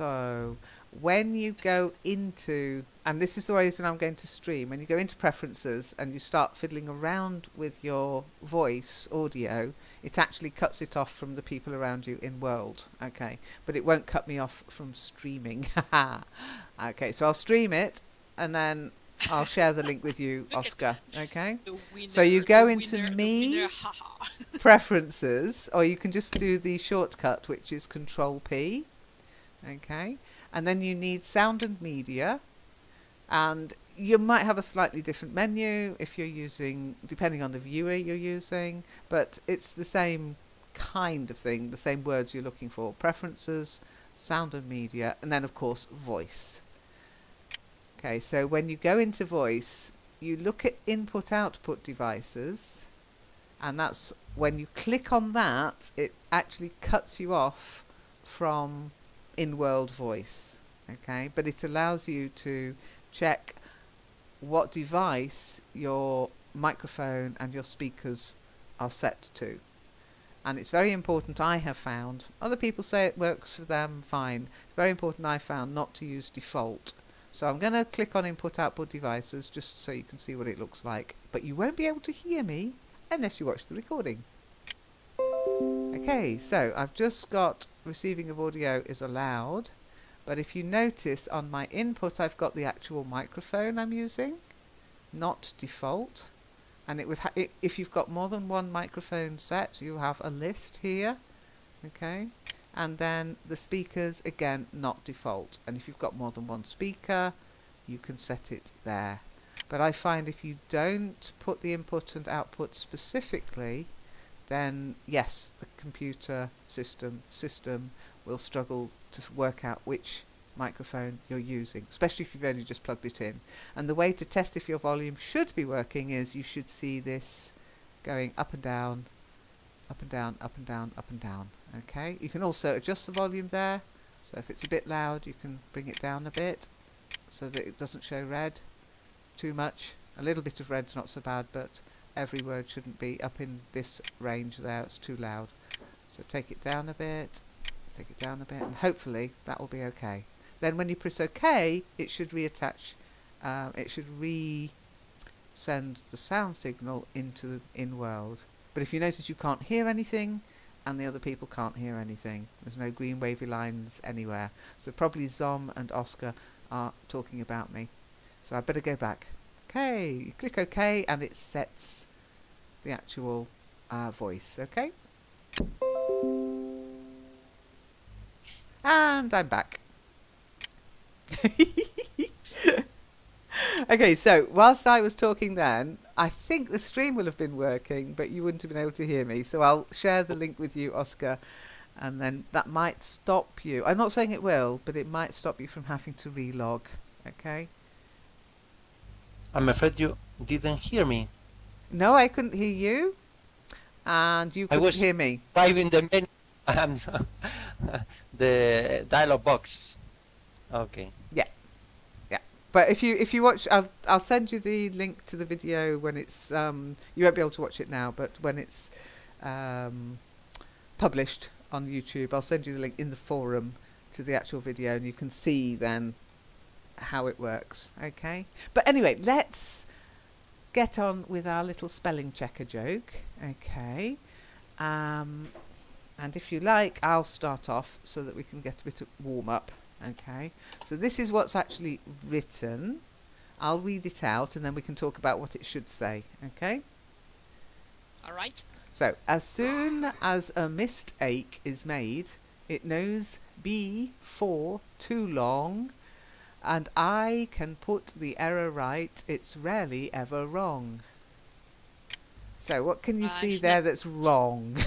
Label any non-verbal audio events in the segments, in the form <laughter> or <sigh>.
So when you go into, and this is the reason I'm going to stream, when you go into preferences and you start fiddling around with your voice audio, it actually cuts it off from the people around you in world. Okay, but it won't cut me off from streaming. <laughs> okay, so I'll stream it and then I'll share the link with you, <laughs> Oscar. Okay. so you go into winner, me winner, <laughs> preferences, or you can just do the shortcut, which is Control P. Okay, and then you need sound and media, and you might have a slightly different menu if you're using, depending on the viewer you're using, but it's the same kind of thing, the same words you're looking for. Preferences, sound and media, and then of course voice. Okay, so when you go into voice, you look at input output devices, and that's when you click on that, it actually cuts you off from in world voice. Okay, but it allows you to check what device your microphone and your speakers are set to. And it's very important, I have found, other people say it works for them fine. It's very important, I found, not to use default. So I'm going to click on input output devices just so you can see what it looks like. But you won't be able to hear me unless you watch the recording. Okay, so I've just got receiving of audio is allowed. But if you notice on my input I've got the actual microphone I'm using, not default. And it would ha- if you've got more than one microphone set, you have a list here. Okay, and then the speakers again not default and if you've got more than one speaker you can set it there but I find if you don't put the input and output specifically then yes the computer system system will struggle to work out which microphone you're using especially if you've only just plugged it in and the way to test if your volume should be working is you should see this going up and down up and down, up and down, up and down. Okay, you can also adjust the volume there. So if it's a bit loud, you can bring it down a bit so that it doesn't show red too much. A little bit of red's not so bad, but every word shouldn't be up in this range there. It's too loud. So take it down a bit, take it down a bit, and hopefully that will be okay. Then when you press OK, it should reattach. Um, it should re-send the sound signal into the in world. But if you notice you can't hear anything and the other people can't hear anything, there's no green wavy lines anywhere. So probably Zom and Oscar are talking about me. So I better go back. Okay, you click OK and it sets the actual uh, voice, okay? And I'm back. <laughs> okay, so whilst I was talking then, I think the stream will have been working, but you wouldn't have been able to hear me. So I'll share the link with you, Oscar, and then that might stop you. I'm not saying it will, but it might stop you from having to relog. Okay? I'm afraid you didn't hear me. No, I couldn't hear you, and you I couldn't was- hear me. Typing the menu, <laughs> um, <laughs> the dialog box. Okay. Yeah, yeah. But if you if you watch, I'll I'll send you the link to the video when it's um you won't be able to watch it now, but when it's um published on YouTube, I'll send you the link in the forum to the actual video, and you can see then how it works. Okay. But anyway, let's get on with our little spelling checker joke. Okay. Um, and if you like, I'll start off so that we can get a bit of warm up. Okay. So this is what's actually written. I'll read it out and then we can talk about what it should say. Okay. All right. So as soon as a mistake is made, it knows B for too long, and I can put the error right. It's rarely ever wrong. So what can you Uh, see there not- that's wrong? <laughs>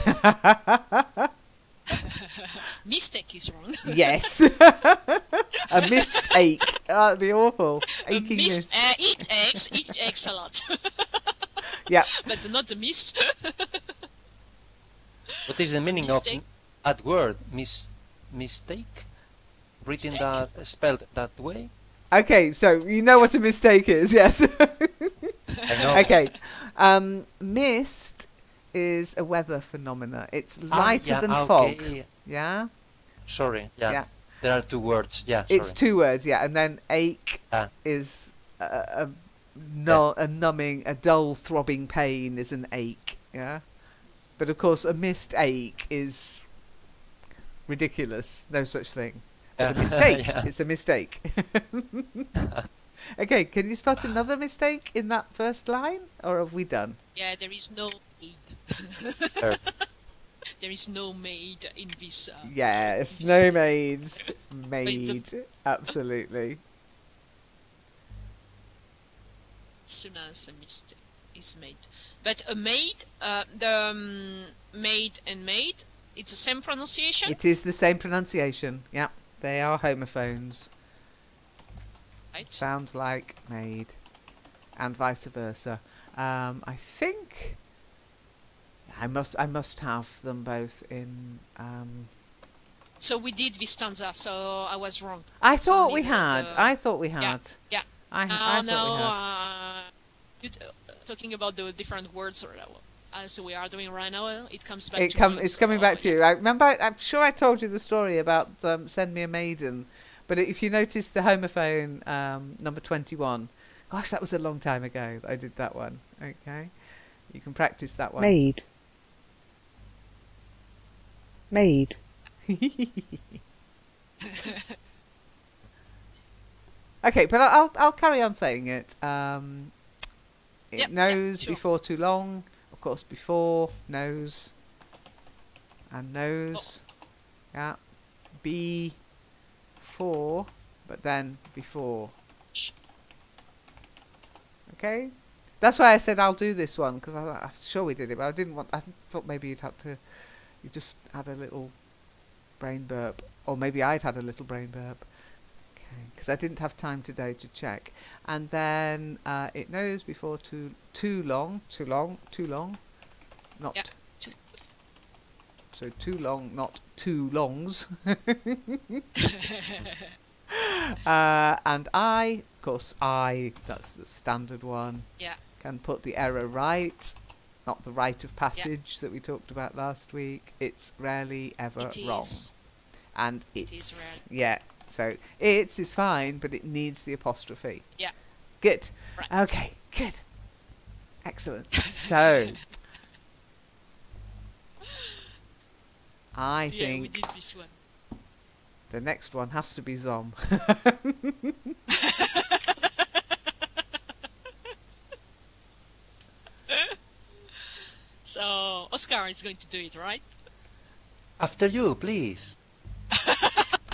Mistake is wrong. <laughs> yes. a mistake. Oh, <laughs> that'd be awful. Aching Miss, mist. uh, eat eggs, eat eggs a lot. Yeah. but not the miss. What is the meaning Mistake. of that word? Mis mistake? Written Mistake? that spelled that way? Okay, so you know what a mistake is, yes. I know. okay. Um, mist is a weather phenomena. It's Ah, lighter yeah, than okay. fog. Yeah? Sorry. Yeah. Yeah. There are two words. Yeah. It's sorry. two words, yeah, and then ache Ah. is a, a, no, a numbing, a dull throbbing pain is an ache, yeah. But of course, a missed ache is ridiculous. No such thing. But a <laughs> mistake. Yeah. It's a mistake. <laughs> okay, can you spot another mistake in that first line, or have we done? Yeah, there is no maid. Sure. <laughs> there is no maid in this. Uh, Yes, in no this- maids. Wait, Maid. Absolutely. soon as a mistake is made. But a maid, uh, the um, maid and maid, it's the same pronunciation. It is the same pronunciation. Yeah, they are homophones. right? Sound like maid, and vice versa. Um, I think I must I must have them both in. Um, So we did this stanza, so I was wrong. I It's thought we had. the- I thought we had. yeah. I, Oh I no, thought we had. uh, talking about the different words, or, uh, as we are doing right now, it comes back. it to come, it's so, coming back to you. I remember. I, I'm sure I told you the story about um, "Send Me a Maiden," but if you notice the homophone um, number twenty-one, gosh, that was a long time ago. that I did that one. Okay, you can practice that one. Maid. Maid. <laughs> Okay, but I'll I'll carry on saying it. Um, it Yep, yep, knows sure. before too long. Course, before nose, and knows. Yeah, B, four, but then before. Okay, that's why I said I'll do this one because I'm sure we did it, but I didn't want. I thought maybe you'd had to. You just had a little brain burp, or maybe I'd had a little brain burp. Because I didn't have time today to check. And then uh, it knows before too too long, too long, too long, not. Too- So too long, not too longs. <laughs> <laughs> uh, and I, of course, I. That's the standard one. Yeah. Can put the error right, not the rite of passage that we talked about last week. It's rarely ever It wrong is. and It is it's yeah. So it's is fine, but it needs the apostrophe. Yeah. Good. Right. Okay. Good. Excellent. <laughs> So I Yeah, we think did this one. the next one has to be Zom. <laughs> So Oscar is going to do it, right? After you, please. <laughs>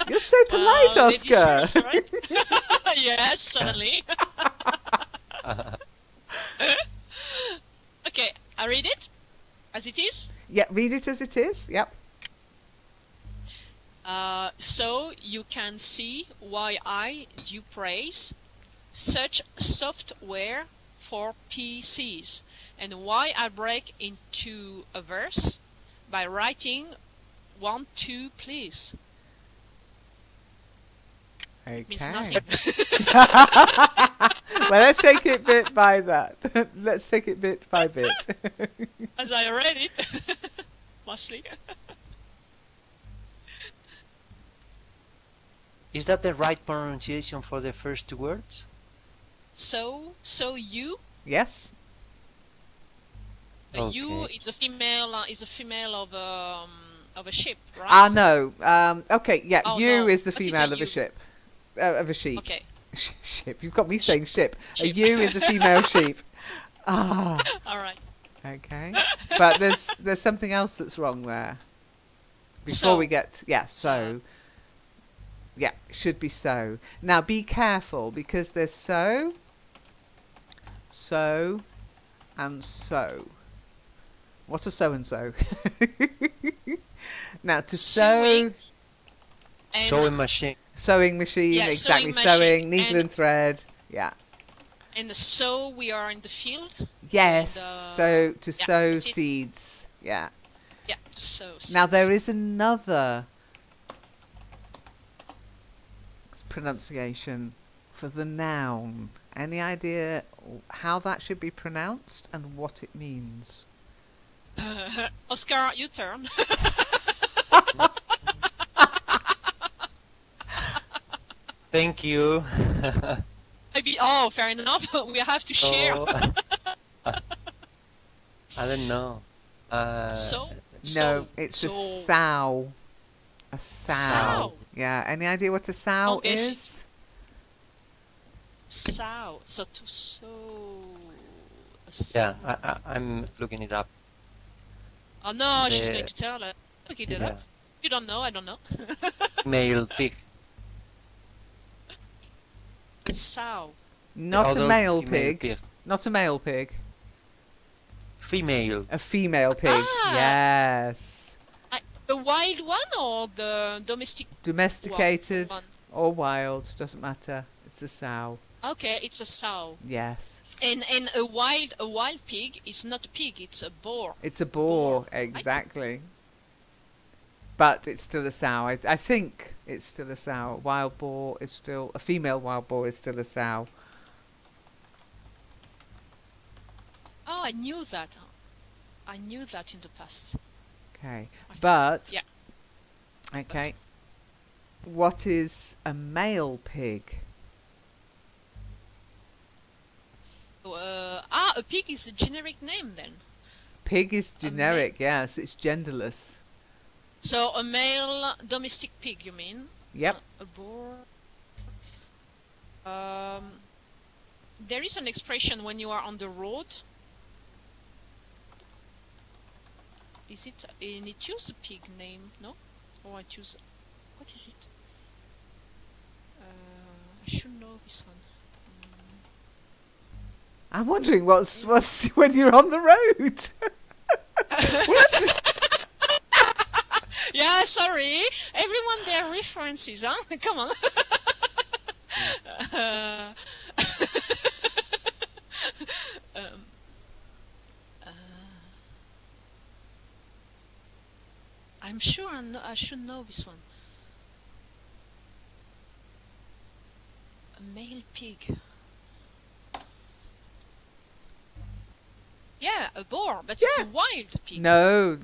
You're so polite, Uh, Oscar. right? <laughs> <laughs> yes, certainly. <laughs> okay, I read it as it is. yeah. Read it as it is. Yep. Uh, so you can see why I do praise such software for PCs and why I break into a verse by writing one, two, please. Means Okay. nothing. <laughs> well, let's take it bit by that. <laughs> let's take it bit by bit. <laughs> as I read it, mostly. Is that the right pronunciation for the first two words? So, so you, yes. uh, you Okay. is a female, uh, is a female of um of a ship, right? Ah, no. Um, okay, yeah, Oh, you no. is the What is a female of a ship. Uh, of a sheep. Okay, Sh- <laughs> ship. You've got me saying ship. A ewe is a female <laughs> sheep. Ah, all right. okay. But there's there's something else that's wrong there. Before So. we get yeah, so yeah, should be so. Now be careful because there's so, so, and so. What a so and so. <laughs> Now to sew Sewing. And Sewing machine. Sewing machine Yeah, exactly sewing sewing, needle and, and- thread. Yeah. and so we are in the field. Yes. uh, so to yeah, sow seeds. seeds. Yeah. Yeah, so. Now there is another pronunciation for the noun. Any idea how that should be pronounced and what it means? <laughs> Oscar, you turn. <laughs> Thank you. <laughs> Maybe. Oh, fair enough. <laughs> we have to share. <laughs> I don't know. Uh, So. No, so, it's a sow. A sow. Sow. Yeah. Any idea what a sow Oh, yes, is? Sow. So to sow. yeah. I, I, I'm looking it up. Oh no, she's going to tell her. Look it Yeah. up. You don't know. I don't know. Male pig. A sow. Not a Although male female pig. Not a male pig. Female. A female pig. Ah. Yes. The wild one or the domestic Domesticated one? or wild doesn't matter. It's a sow. Okay, it's a sow. Yes. And and a wild a wild pig is not a pig. It's a boar. It's a boar. Boar. Exactly. But it's still a sow. I, I think it's still a sow. Wild boar is still a female wild boar is still a sow. Oh, I knew that. I knew that in the past. Okay. But yeah. Okay. What is a male pig? Uh, ah, a pig is a generic name then. Pig is generic, yes, it's genderless. So a male domestic pig, you mean? Yep. A boar. Um, there is an expression when you are on the road. Is it? And it use a pig name, no? Or I choose. What is it? Uh, I should know this one. I'm wondering what's what's when you're on the road. <laughs> what? <laughs> Yeah, sorry. Everyone their references, huh? <laughs> Come on. Uh, <laughs> um, uh, I'm sure I, know, I should know this one. A male pig. Yeah, a boar, but it's a wild pig. No.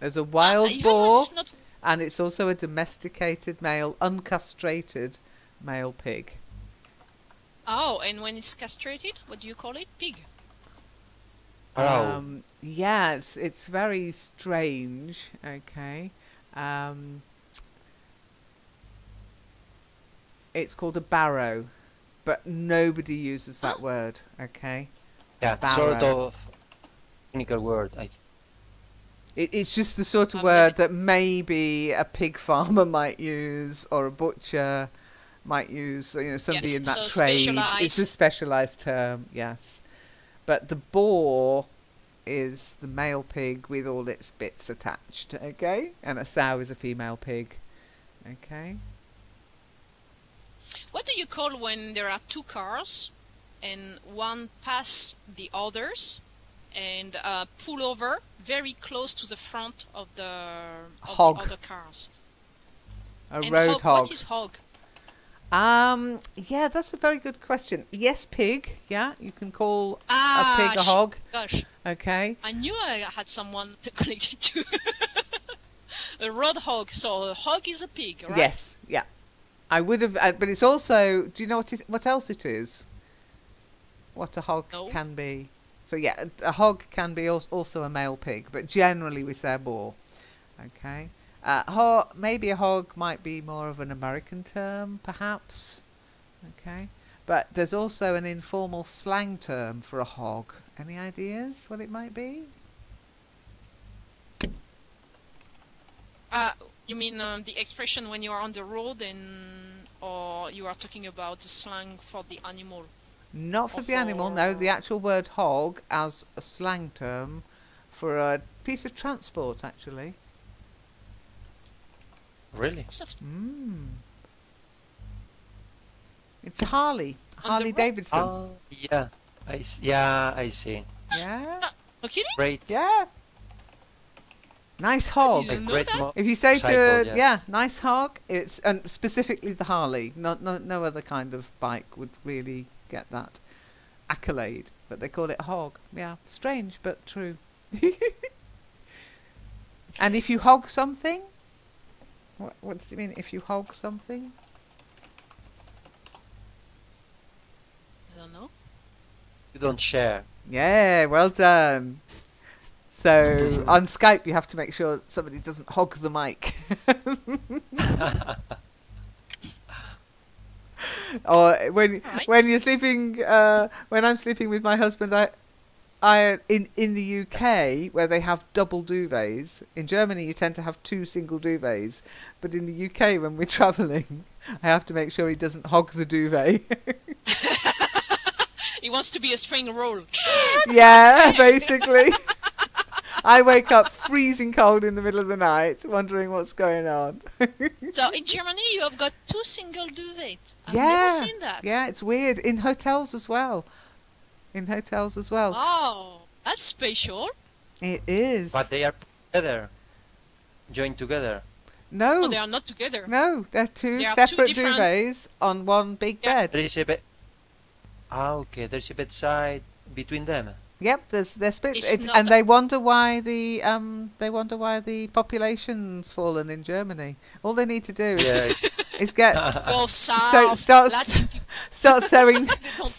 There's a Ah, wild even when boar it's not and it's also a domesticated male, uncastrated male pig. Oh, and when it's castrated, what do you call it? Pig. Oh. Um, yeah, it's, it's very strange. Okay. Um, it's called a barrow, but nobody uses that Oh. word. Okay. Yeah, sort of technical word. I It, it's just the sort of word that maybe a pig farmer <laughs> might use or a butcher might use. You know, somebody Yes, in that so trade. It's a specialised. specialised term. Yes, but the boar is the male pig with all its bits attached. Okay, and a sow is a female pig. Okay. What do you call when there are two cars and one pass the others and uh, pull over very close to the front of the, of Hog. the other cars? A and road hog, hog. What is hog? Um. Yeah, that's a very good question. Yes, pig. Yeah, you can call Ah, a pig a hog. Gosh, Okay. I knew I had someone <laughs> connected to <laughs> a road hog. So a hog is a pig, right? Yes, yeah. I would have, uh, but it's also. Do you know what? It, what else it is? What a hog No. can be. So yeah, a hog can be also a male pig, but generally we say a boar. Okay. Uh, ho- maybe a hog might be more of an American term, perhaps. Okay. But there's also an informal slang term for a hog. Any ideas what it might be? Uh, you mean um, the expression when you are on the road and or you are talking about the slang for the animal? Not for the animal, no. The actual word hog as a slang term for a piece of transport, actually. really. Mm. It's Harley. Harley? Davidson. Oh, yeah. I s- yeah, I see. Yeah. No kidding? Great. Yeah. Nice hog. You A great that? If you say to Cycle, yes. yeah, nice hog, it's and specifically the Harley. Not no no other kind of bike would really get that accolade, but they call it hog. Yeah, strange but true. <laughs> and if you hog something, what, what does it mean if you hog something? I don't know. You don't share. Yeah, well done. So mm. on Skype, you have to make sure somebody doesn't hog the mic. <laughs> <laughs> <laughs> or when Right. when you're sleeping, uh, when I'm sleeping with my husband, I, I in in the UK where they have double duvets. In Germany, you tend to have two single duvets, but in the UK, when we're <laughs> travelling, I have to make sure he doesn't hog the duvet. <laughs> he wants to be a spring roll. yeah, basically. I wake up freezing cold in the middle of the night, wondering what's going on. <laughs> so in Germany, you have got two single duvets. I've yeah, never seen that. yeah, it's weird in hotels as well. In hotels as well, Oh, that's special. it is. But they are together, joined together. no, Oh, they are not together. no, they're two They are two separate duvets on one big Yeah. bed. There is a bed. Ah, okay. There's a bedside between them. Yep, there's they're split, it, and that- they wonder why the um they wonder why the population's fallen in Germany. All they need to do is, Yeah. <laughs> is get <laughs> Go south. so start Latin people <laughs> start sewing don't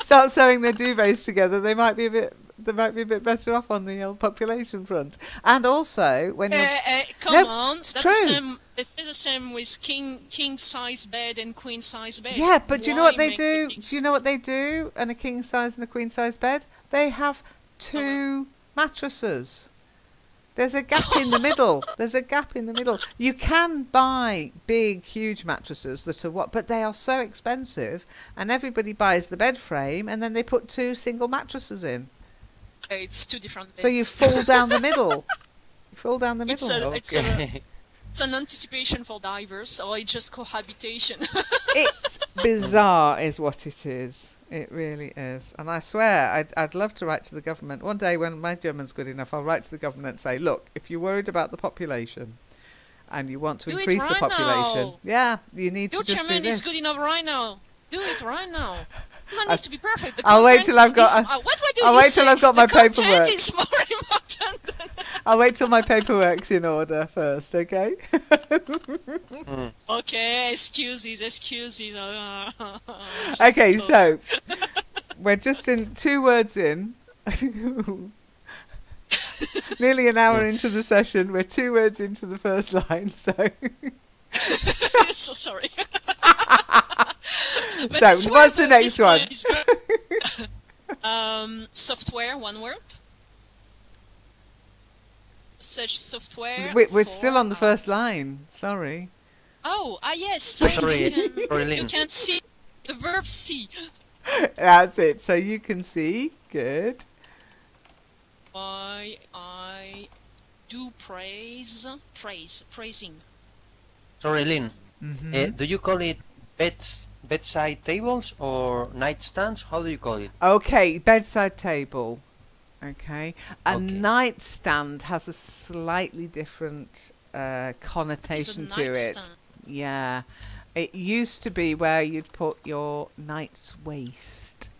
start sewing their duvets together, they might be a bit they might be a bit better off on the old population front. And also when Uh, you're uh, come No, on, it's that's true. The same, it's the same with king king size bed and queen size bed. yeah, but do you know what they do? the? Do you know what they do? And a king size and a queen size bed, they have two mattresses. There's a gap in the <laughs> middle. There's a gap in the middle. You can buy big, huge mattresses that are what, but they are so expensive, and everybody buys the bed frame, and then they put two single mattresses in. Okay, it's two different. So you fall down the middle. <laughs> You fall down the It's middle. a- It's a- Okay. It's an anticipation for divers, or it's just cohabitation. <laughs> It's <laughs> bizarre, is what it is. It really is. And I swear, I'd, I'd love to write to the government. One day, when my German's good enough, I'll write to the government and say, look, if you're worried about the population and you want to Do increase the population, now. yeah, you need Your to just do this. Your German is good enough right now. Do it right now. It doesn't I- need to be perfect. The I'll wait till I've got- is- uh, what would I'll you wait till say? I've got my the content paperwork. is more important than I'll wait till my paperwork's in order first, okay? Mm. <laughs> Okay, excuses, excuses. <laughs> okay, so we're just in two words in. <laughs> Nearly an hour into the session, we're two words into the first line, so <laughs> so sorry. <laughs> So, what's the next one? word is good. <laughs> um, software, one word. Search software. we, we're for, still on the uh, first line. Sorry. Oh, ah yes. Sorry, you, can, sorry, you Lynn. can see the verb see. That's it. So you can see. Good. Why I do praise, praise, praising. Sorry, Lynn. hmm Uh, do you call it beds, bedside tables or nightstands? How do you call it? Okay, bedside table. Okay. A Okay. nightstand has a slightly different uh, connotation to it. Yeah. It used to be where you'd put your night's waste.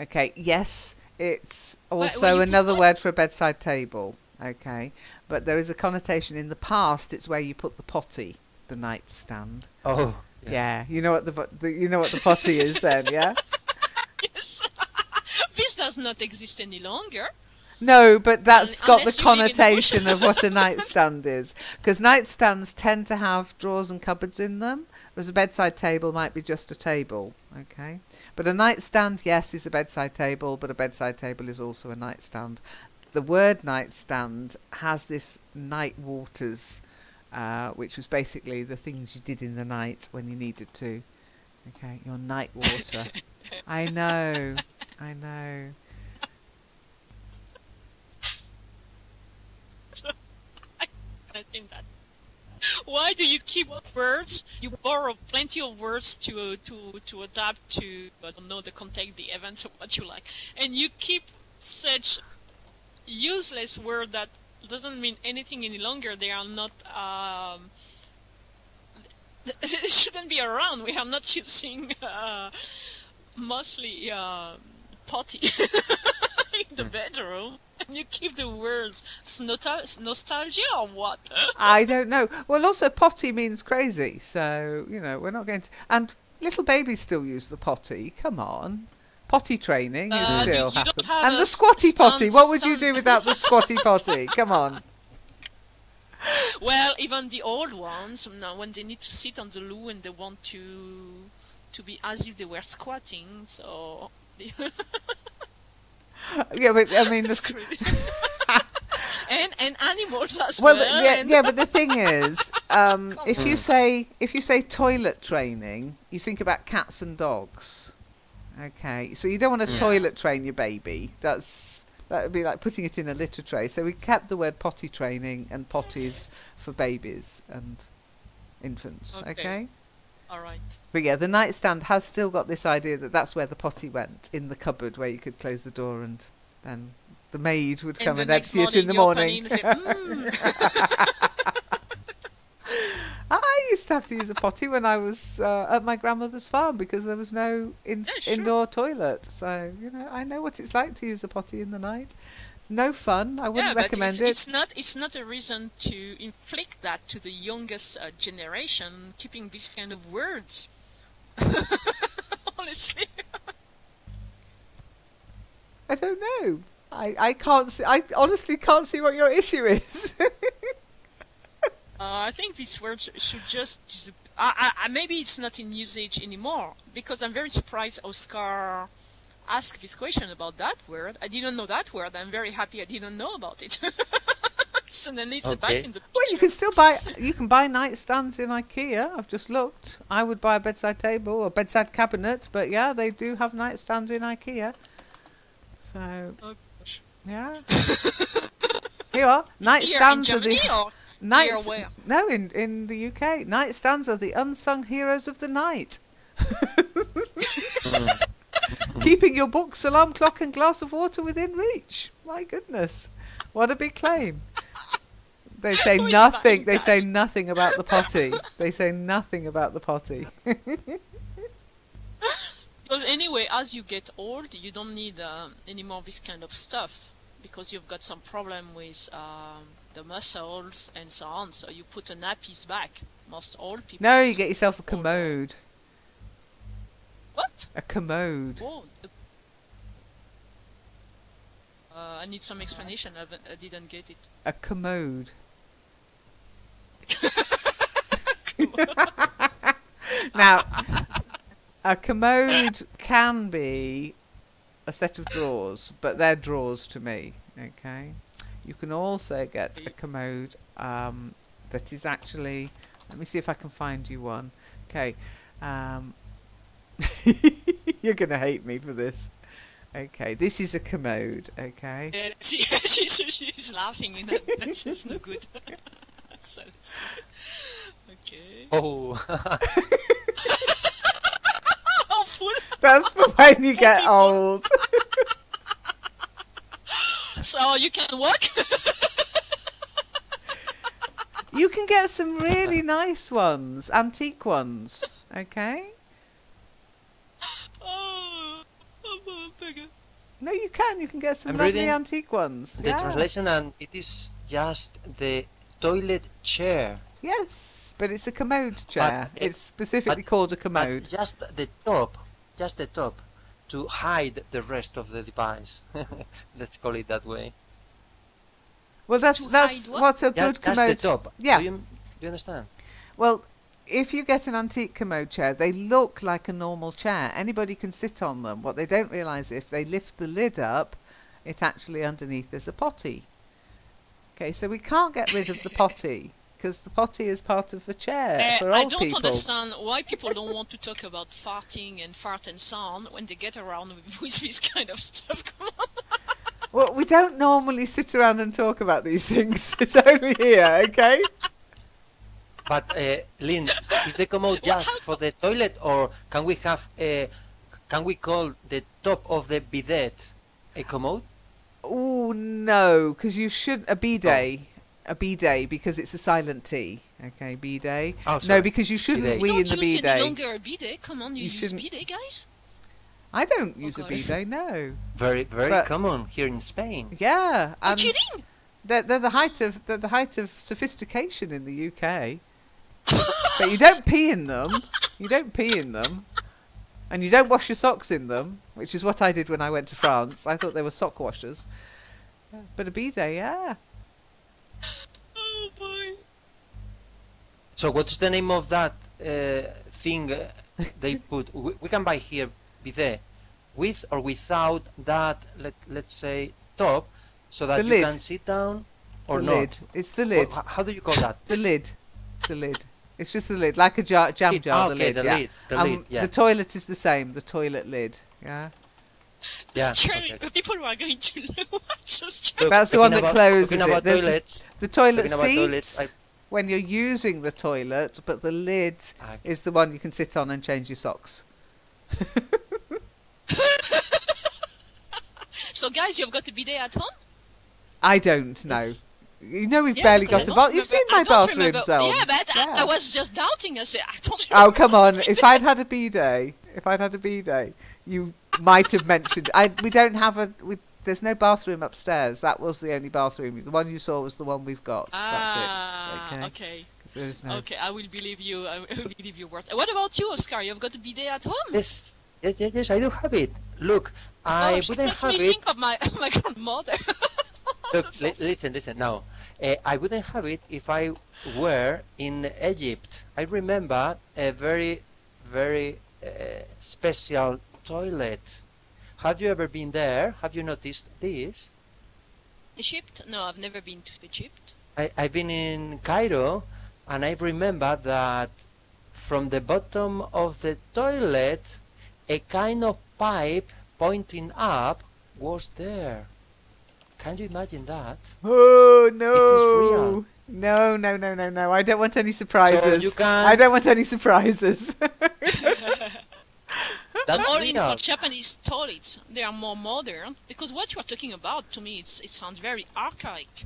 Okay, yes, it's also you put another word for a bedside table. Okay, but there is a connotation in the past. It's where you put the potty, the nightstand. Oh, Yeah, you know what the, the you know what the potty is then, yeah. <laughs> Yes. <laughs> this does not exist any longer. No, but that's Un- got the unless you live in the bush. connotation of what a <laughs> nightstand is. Because nightstands tend to have drawers and cupboards in them, whereas a bedside table might be just a table. Okay, but a nightstand, yes, is a bedside table, but a bedside table is also a nightstand. The word nightstand has this night waters, uh, which was basically the things you did in the night when you needed to. Okay, your night water. <laughs> I know, I know. <laughs> I think that. Why do you keep words? You borrow plenty of words to to to adapt to I don't know the context, the events, or what you like, and you keep such useless word that doesn't mean anything any longer. They are not. Um, <laughs> shouldn't be around. We are not <laughs> using uh, mostly um potty <laughs> in the bedroom. And you keep the words. Nostalgia or what? I don't know. Well, also potty means crazy, so you know we're not going to. And little babies still use the potty. Come on, potty training is Uh, still happening. And the squatty potty. What would you do without the squatty <laughs> potty? Come on. Well, even the old ones, now when they need to sit on the loo and they want to to be as if they were squatting, so <laughs> Yeah, but I mean, <laughs> the, It's squ- crazy. and and animals as well, well. yeah, yeah, but the thing is, um, if you say if you say toilet training, you think about cats and dogs. Okay, so you don't want to Mm. toilet train your baby. That's that would be like putting it in a litter tray. So we kept the word potty training and potties for babies and infants. Okay. okay? All right. But yeah, the nightstand has still got this idea that that's where the potty went in the cupboard where you could close the door and then the maid would come and, next empty it in the morning. say, "Mm." <laughs> <laughs> I used to have to use a potty when I was uh, at my grandmother's farm because there was no in- Yeah, sure. indoor toilet. So you know, I know what it's like to use a potty in the night. It's no fun. I wouldn't yeah, recommend it's, it. it's not it's not a reason to inflict that to the youngest uh, generation, keeping these kind of words. <laughs> Honestly, I don't know. I, I can't see. I honestly can't see what your issue is. <laughs> uh, I think this word should just disap- I, I, I, maybe it's not in usage anymore because I'm very surprised Oscar asked this question about that word. I didn't know that word. I'm very happy I didn't know about it. <laughs> Suddenly it's back Okay. in the picture. well, you can still buy. You can buy nightstands in IKEA. I've just looked. I would buy a bedside table or bedside cabinet, but yeah, they do have nightstands in IKEA. So Oh, gosh. yeah, <laughs> here are Here in nightstands are Germany the. Or Nights, no, in in the UK, nightstands are the unsung heroes of the night. <laughs> Keeping your books, alarm clock, and glass of water within reach. My goodness, what a big claim! They say Who is nothing. buying They say nothing about the potty. They say nothing about the potty. <laughs> Because anyway, as you get old, you don't need um, any more of this kind of stuff because you've got some problem with um, the muscles and so on. So you put a nappies back. Most old people. no, you get yourself a commode. What? A commode. Whoa. Uh, I need some explanation. I, I didn't get it. A commode. <laughs> <laughs> now, a commode can be a set of drawers, but they're drawers to me. Okay. You can also get a commode um, that is actually. Let me see if I can find you one. Okay. Um, <laughs> you're gonna hate me for this. Okay, this is a commode. Okay. <laughs> Yeah, see, she's, she's laughing. And that, that's just no good. <laughs> so okay. Oh, Oh. That's for when you get old. So you can work. <laughs> You can get some really nice ones, antique ones. Okay? oh, bugger. No, you can. You can get some I'm lovely antique ones. the yeah. translation and it is just the toilet chair. Yes, but it's a commode chair. it- it's specifically called a commode. just the top, just the top, to hide the rest of the device. <laughs> Let's call it that way. Well, that's To that's what? what's a Just, good just commode. the top. Yeah. Do you, do you understand? Well, if you get an antique commode chair, they look like a normal chair. Anybody can sit on them. What they don't realise if they lift the lid up, it actually underneath is a potty. Okay, so we can't get rid of the potty because the potty is part of the chair Uh, for I don't people. understand why people don't want to talk about farting and fart and sound when they get around with, <laughs> with this kind of stuff. <laughs> Come on. Well, we don't normally sit around and talk about these things. <laughs> It's only here, okay? But uh, Lynn, is the commode just for the toilet, or can we have a? Can we call the top of the bidet a commode? Oh no, because you should a bidet, a bidet because it's a silent T. Okay, bidet. Oh, no, because you shouldn't Bidet. wee don't in the use any bidet. longer a bidet. Come on, you, You use shouldn't- bidet, guys. I don't use oh, a gosh. bidet. <laughs> No. Very, very But- common here in Spain. Yeah, Are and you kidding? they're, they're the height of they're the height of sophistication in the UK. but you don't pee in them. You don't pee in them. And you don't wash your socks in them, which is what I did when I went to France. I thought they were sock washers. But a bidet, yeah. So what's the name of that uh, thing uh, they <laughs> put? We, we can buy here bidet with or without that. Let let's say top, so that The you lid. can sit down or the not. lid. It's the lid. h- How do you call that? <laughs> The lid. The lid. It's just the lid, like a jar, jam Lid. jar. Ah, the okay, lid, the yeah. lid, the Um, lid, yeah. The toilet is the same. The toilet lid. Yeah. Yeah, Scary. okay. <laughs> People who are going to know. just Look, That's the one that closes talking it. about There's the- The toilet Talking about seats toilets, I- when you're using the toilet, but the lid Ah, is the one you can sit on and change your socks. <laughs> So guys, you've got a bidet at home? I don't know. You know we've Yeah, barely got I a don't bath. You've seen my bathroom, remember- so. Yeah, but I, Yeah. I was just doubting. I said, I don't Oh come on! <laughs> If I'd had a bidet, if I'd had a bidet, you might have mentioned. I we don't have a. We, there's no bathroom upstairs. That was the only bathroom. The one you saw was the one we've got. Ah, That's it. Okay. okay. 'Cause There's no. Okay, I will believe you. I will <laughs> believe your word. What about you, Oscar? You've got a bidet at home? Yes, yes, yes, yes. I do have it. Look, I oh, wouldn't makes <laughs> have me it. think of my <laughs> my grandmother. Look, li- listen, listen. Now, uh, I wouldn't have it if I were in Egypt. I remember a very, very uh, special toilet. Have you ever been there? Have you noticed this? Egypt? No, I've never been to Egypt. I, I've been in Cairo, and I remember that from the bottom of the toilet, a kind of pipe pointing up was there. Can you imagine that? Oh no! No, no, no, no, no! I don't want any surprises. you can- I don't want any surprises. <laughs> <laughs> That's Only real. for Japanese toilets, they are more modern. Because what you are talking about, to me, it's, it sounds very archaic.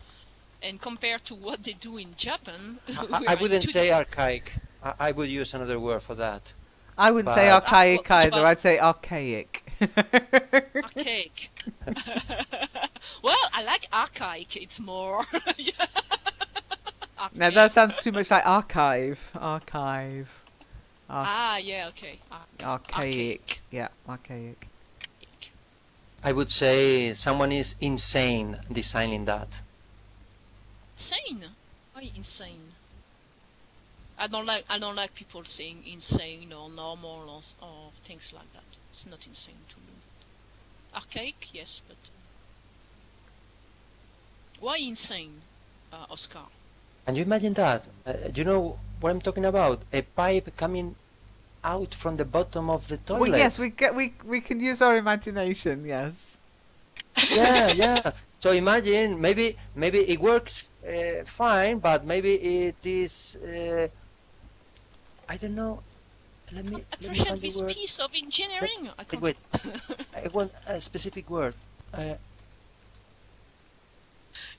And compared to what they do in Japan, <laughs> I, I wouldn't say archaic. I, I would use another word for that. I wouldn't say archaic Uh, either. I'd say archaic. <laughs> archaic. <laughs> well, I like archaic. It's more. yeah. now Archaic. that sounds too much like archive. Archive. Ar- Ah, yeah, okay. Ar- archaic. Yeah, archaic. I would say someone is insane designing that. Insane. Why insane? I don't like. I don't like people saying insane or normal or, s- or things like that. It's not insane to me. Archaic, yes, but why insane, uh, Oscar? Can you imagine that? Uh, do you know what I'm talking about? A pipe coming out from the bottom of the toilet. Well, yes, we get we we can use our imagination. Yes. yeah, <laughs> yeah. So imagine maybe maybe it works uh, fine, but maybe it is. Uh, I don't know. Let me let me Appreciate find the this word. piece of engineering. I Wait, can't. wait. <laughs> I want a specific word. Uh,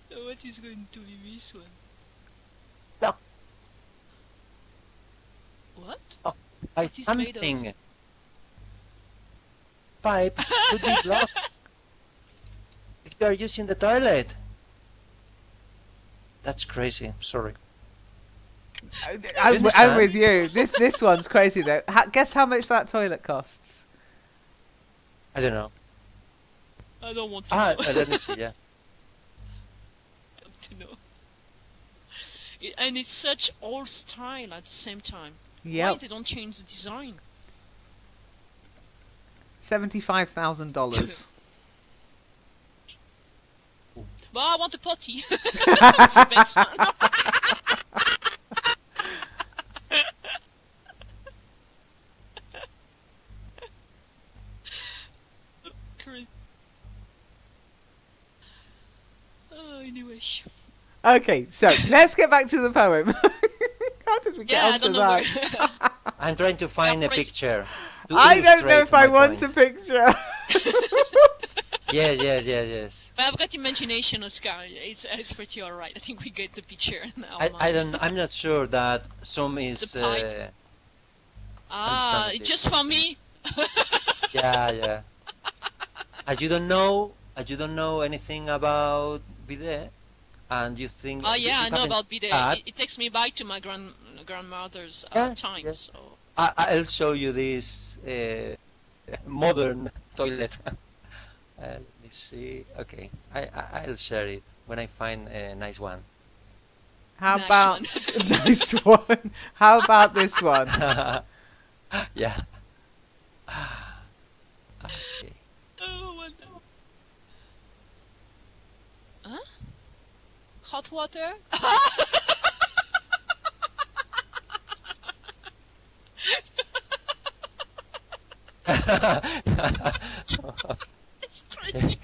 What is going to be this one? Lock. What? by What is made of? something. Pipe could be <laughs> blocked if you are using the toilet. That's crazy. Sorry. I, I'm, Understand? I'm with you. This this one's crazy though. Ha- guess how much that toilet costs? I don't know. I don't want to Ah, know. uh, let me see. Yeah. <laughs> to know. And it's such old style at the same time. Why they don't change the design? seventy-five thousand dollars. <laughs> But I want a potty. <laughs> It's the best. <laughs> Crazy. Oh, anyway. Okay, so let's get back to the poem. <laughs> how did we get Yeah, I onto don't know. that? Where... <laughs> I'm trying to find a picture. I don't know if I want point. a picture. <laughs> Yes, yes, yes, yes. but I've got imagination, Oscar. It's, it's pretty alright. I think we get the picture now. I, I don't. I'm not sure that some is. The pipe. Uh, Ah, understand it. just for me. yeah, yeah. As you don't know, as you don't know anything about bidet, and you think. Oh you yeah, I know about bidet. had- It, it takes me back to my grand grandmother's uh, Yeah, time. yeah. So I, I'll show you this uh, modern <laughs> toilet. <laughs> uh, let me see. Okay, I, I I'll share it when I find a nice one. How Nice about one. <laughs> nice one? How about this one? yeah. Okay. Oh, what the... Huh? Hot water? it's crazy.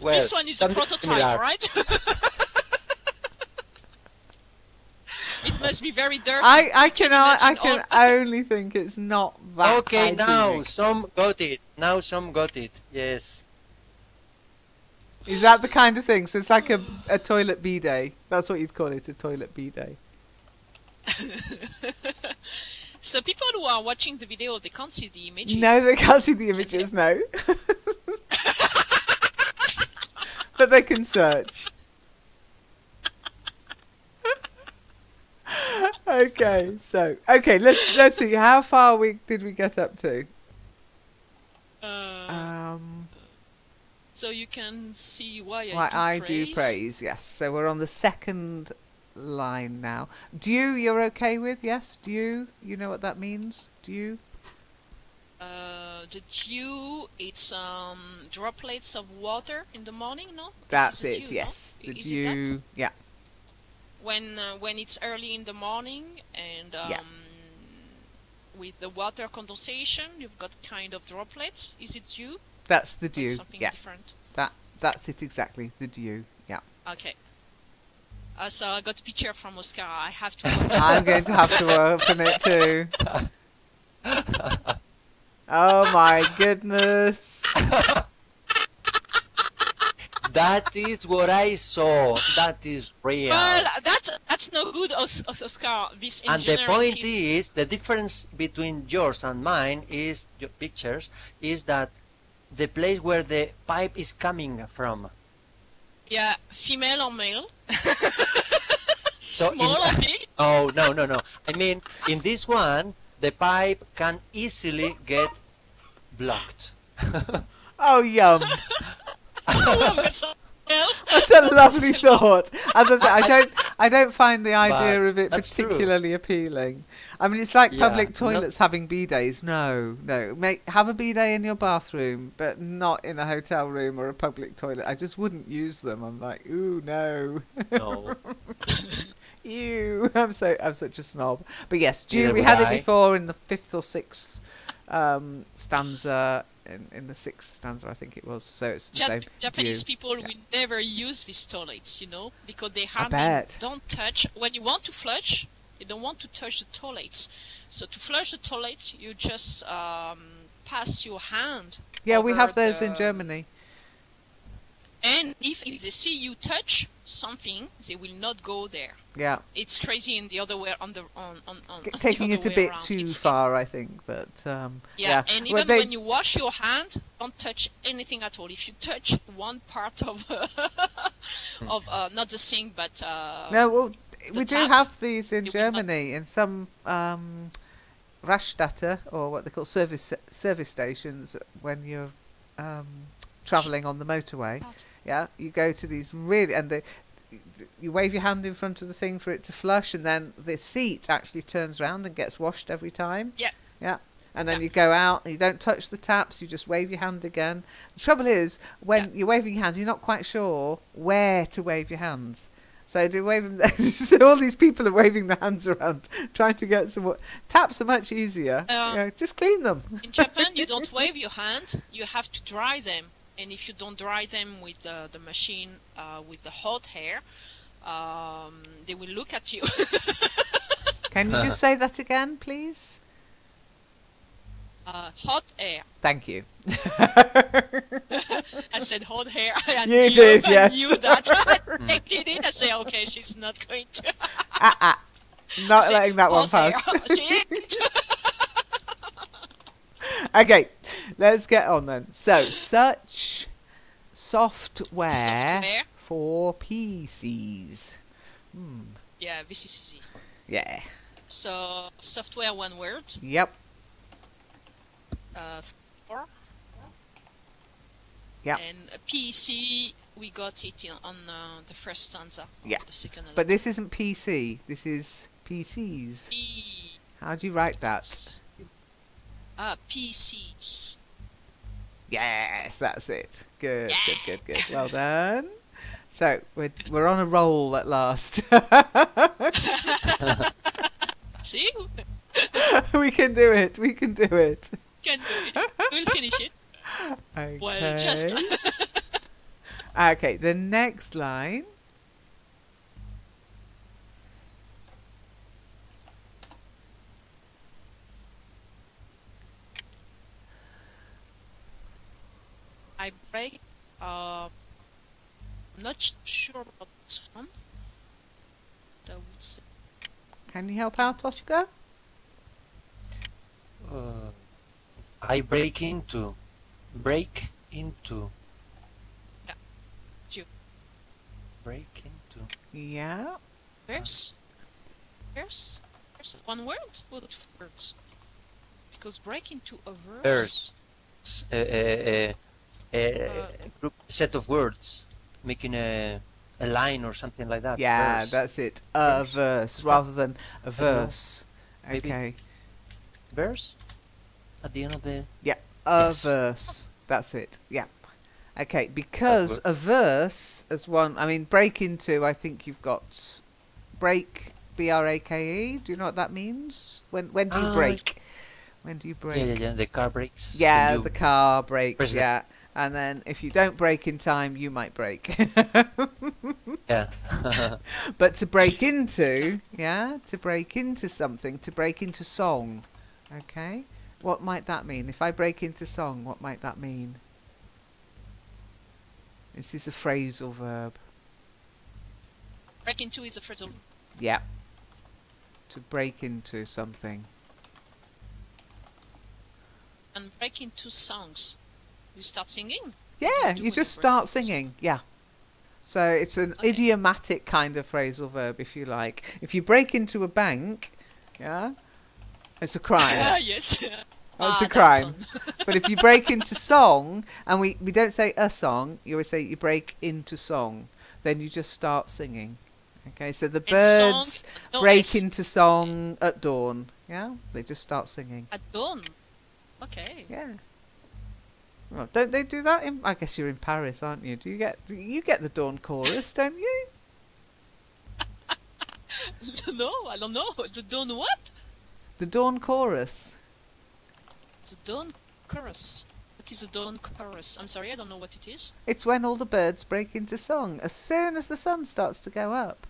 well, this one is a prototype, similar. right? it must be very dirty. I I can I, I can only think it's not that Okay, now some got it. Now some got it. Yes. Is that the kind of thing? So it's like a, a toilet bidet. That's what you'd call it, a toilet bidet. <laughs> So people who are watching the video, they can't see the images. No, they can't see the images, no. <laughs> but they can search. <laughs> okay, so okay, let's let's see how far we did we get up to. Uh, Um, so you can see why I why do I praise. do praise, yes. So we're on the second line now. Do you you're okay with? Yes. Do you you know what that means? Do you? Uh, the dew, it's um droplets of water in the morning, no? That's it. dew, yes. I- The is dew. Yeah. When uh, when it's early in the morning and um, Yeah. with the water condensation, you've got kind of droplets. Is it dew? That's the Or dew. something Yeah. different. That that's it exactly. The dew. Yeah. Okay. Uh, so I got a picture from Oscar. I have to. <laughs> I'm going to have to open it too. Oh my goodness. <laughs> That is what I saw. That is real. well, that's that's no good, Os- Os- Oscar. This and the point kit- is, the difference between yours and mine is your pictures is that the place where the pipe is coming from. yeah, female or male? <laughs> So in- Small or <laughs> big? Oh no no no! I mean, in this one, the pipe can easily get blocked. <laughs> Oh yum. That's something else. That's a lovely thought. As I said, I don't I don't find the idea But of it that's true. particularly appealing. I mean it's like Yeah, public no- toilets having bidets. No, no. Make have a bidet in your bathroom, but not in a hotel room or a public toilet. I just wouldn't use them. I'm like, ooh no. No. <laughs> Ew, I'm so I'm such a snob. But yes, Jew, Neither we would had it before in the fifth or sixth um, stanza. In, in the sixth stanza, I think it was. So it's the Jap- same. Japanese Jew. people will never use these toilets, you know, because they hardly bet. don't touch. When you want to flush, they don't want to touch the toilets. So to flush the toilet, you just um, pass your hand. Yeah, we have those in Germany. And if, they see you touch something, they will not go there. Yeah, It's crazy in the other way on the on on, on taking it a bit around. too It's- far, I think. But um, Yeah, yeah, and Well, even they- when you wash your hand, don't touch anything at all. If you touch one part of <laughs> of uh, not the sink, but uh, no, well, we do tap, have these in Germany in some um, Raststätte or what they call service service stations when you're um, travelling on the motorway. Yeah, you go to these really and they. You wave your hand in front of the thing for it to flush, and then the seat actually turns around and gets washed every time. Yeah. Yeah. And then Yeah. you go out and you don't touch the taps, you just wave your hand again. The trouble is, when you're waving your hands, you're not quite sure where to wave your hands. So do wave them. so all these people are waving their hands around, trying to get some. Taps are much easier. Uh, you know, just clean them. in Japan you <laughs> don't wave your hand. You have to dry them, and if you don't dry them with the, the machine uh, with the hot air, um, they will look at you. <laughs> Can you just <laughs> say that again, please? uh, hot air. Thank you. <laughs> I said hot hair. I You knew, did, I yes. knew that. I detected it. I say, okay, she's not going to. Not I said, letting that one pass. <laughs> Okay, let's get on then. So, such software, Software. for PCs. yeah, this is easy. Yeah. So, software, one word. Yep. uh, four. Yeah. And a PC, we got it in, on uh, the first stanza. Yeah. The second. But this isn't PC. This is PCs. How do you write that? Ah, PCs. Yes, that's it. Good, good, good, good. Well done. So we're we're on a roll at last. <laughs> See, <laughs> we can do it. We can do it. can do it. We'll finish it. Okay. <laughs> Well, just. okay. The next line. I break. Uh, not sure about this one. I would say. Can you help out, Oscar? Uh, I break into. Break into. Yeah, it's you. Break into. Yeah. Verse? Verse? Verse? One word? Or two words? Because break into a verse. Verse. S- A, a, a, a, Uh, a group set of words, making a a line or something like that. Yeah, verse. that's it. A Verse. verse rather than a verse. Maybe. Okay. verse at the end of the. Yeah, a Yes. verse. That's it. Yeah. Okay, because a verse as one, I mean, break into, I think you've got break, B R A K E. Do you know what that means? When when do you Ah, break? When do you break? Yeah, yeah, yeah. The car breaks. Yeah, you the car brakes, press yeah. And then if you don't break in time, you might break. <laughs> Yeah. <laughs> but to break into, yeah, to break into something, to break into song, okay? What might that mean? If I break into song, what might that mean? This is a phrasal verb. Break into is a phrasal. Yeah. To break into something. And break into songs. You start singing. Yeah, do you just start singing. Yeah. So it's an Okay. idiomatic kind of phrasal verb, if you like. If you break into a bank, yeah, it's a crime. <laughs> Ah, yes. Oh, it's Ah, a crime. <laughs> but if you break into song, and we, we don't say a song, you always say you break into song, then you just start singing. Okay, so the And birds no, break into song at dawn. Yeah, they just start singing. At dawn. Okay. Yeah. Well, don't they do that? In, I guess you're in Paris, aren't you? Do you get you get the dawn chorus, don't you? <laughs> no, I don't know. The dawn what? The dawn chorus. The dawn chorus. What is the dawn chorus? I'm sorry, I don't know what it is. It's when all the birds break into song. As soon as the sun starts to go up,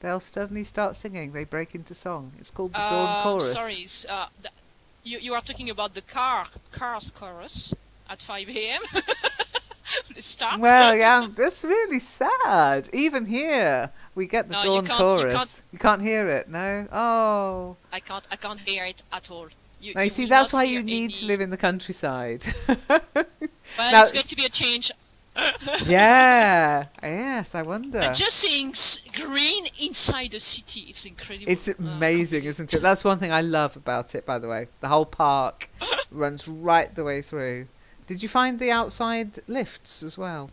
they'll suddenly start singing. They break into song. It's called the dawn Uh, chorus. Sorry, uh, th- you you are talking about the car cars chorus at 5 a.m. Let's. <laughs> Well, yeah, that's really sad. Even here, we get the No, dawn you chorus. can't- You can't hear it, no? Oh. I can't I can't hear it at all. You, Now, you see, that's why you need to live in the countryside. <laughs> Well, Now, it's going to be a change. <laughs> yeah. Yes, I wonder. And just seeing green inside the city, it's incredible. It's Uh, amazing, completely. isn't it? That's one thing I love about it, by the way. The whole park runs right the way through. Did you find the outside lifts as well?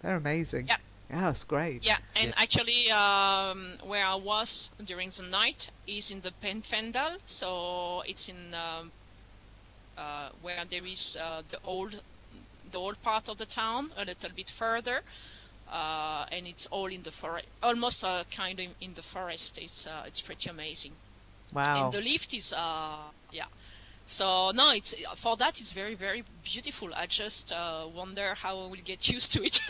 They're amazing. Yeah. Yeah, it's great. Yeah, and Yeah. actually, um, where I was during the night is in the Penfendal, so it's in um, uh, where there is uh, the old, the old part of the town, a little bit further, uh, and it's all in the forest, almost uh, kind of in the forest. It's uh, it's pretty amazing. Wow. And the lift is, uh, yeah. So no, it's for that it's very very beautiful. I just uh, wonder how I will get <laughs> used to it.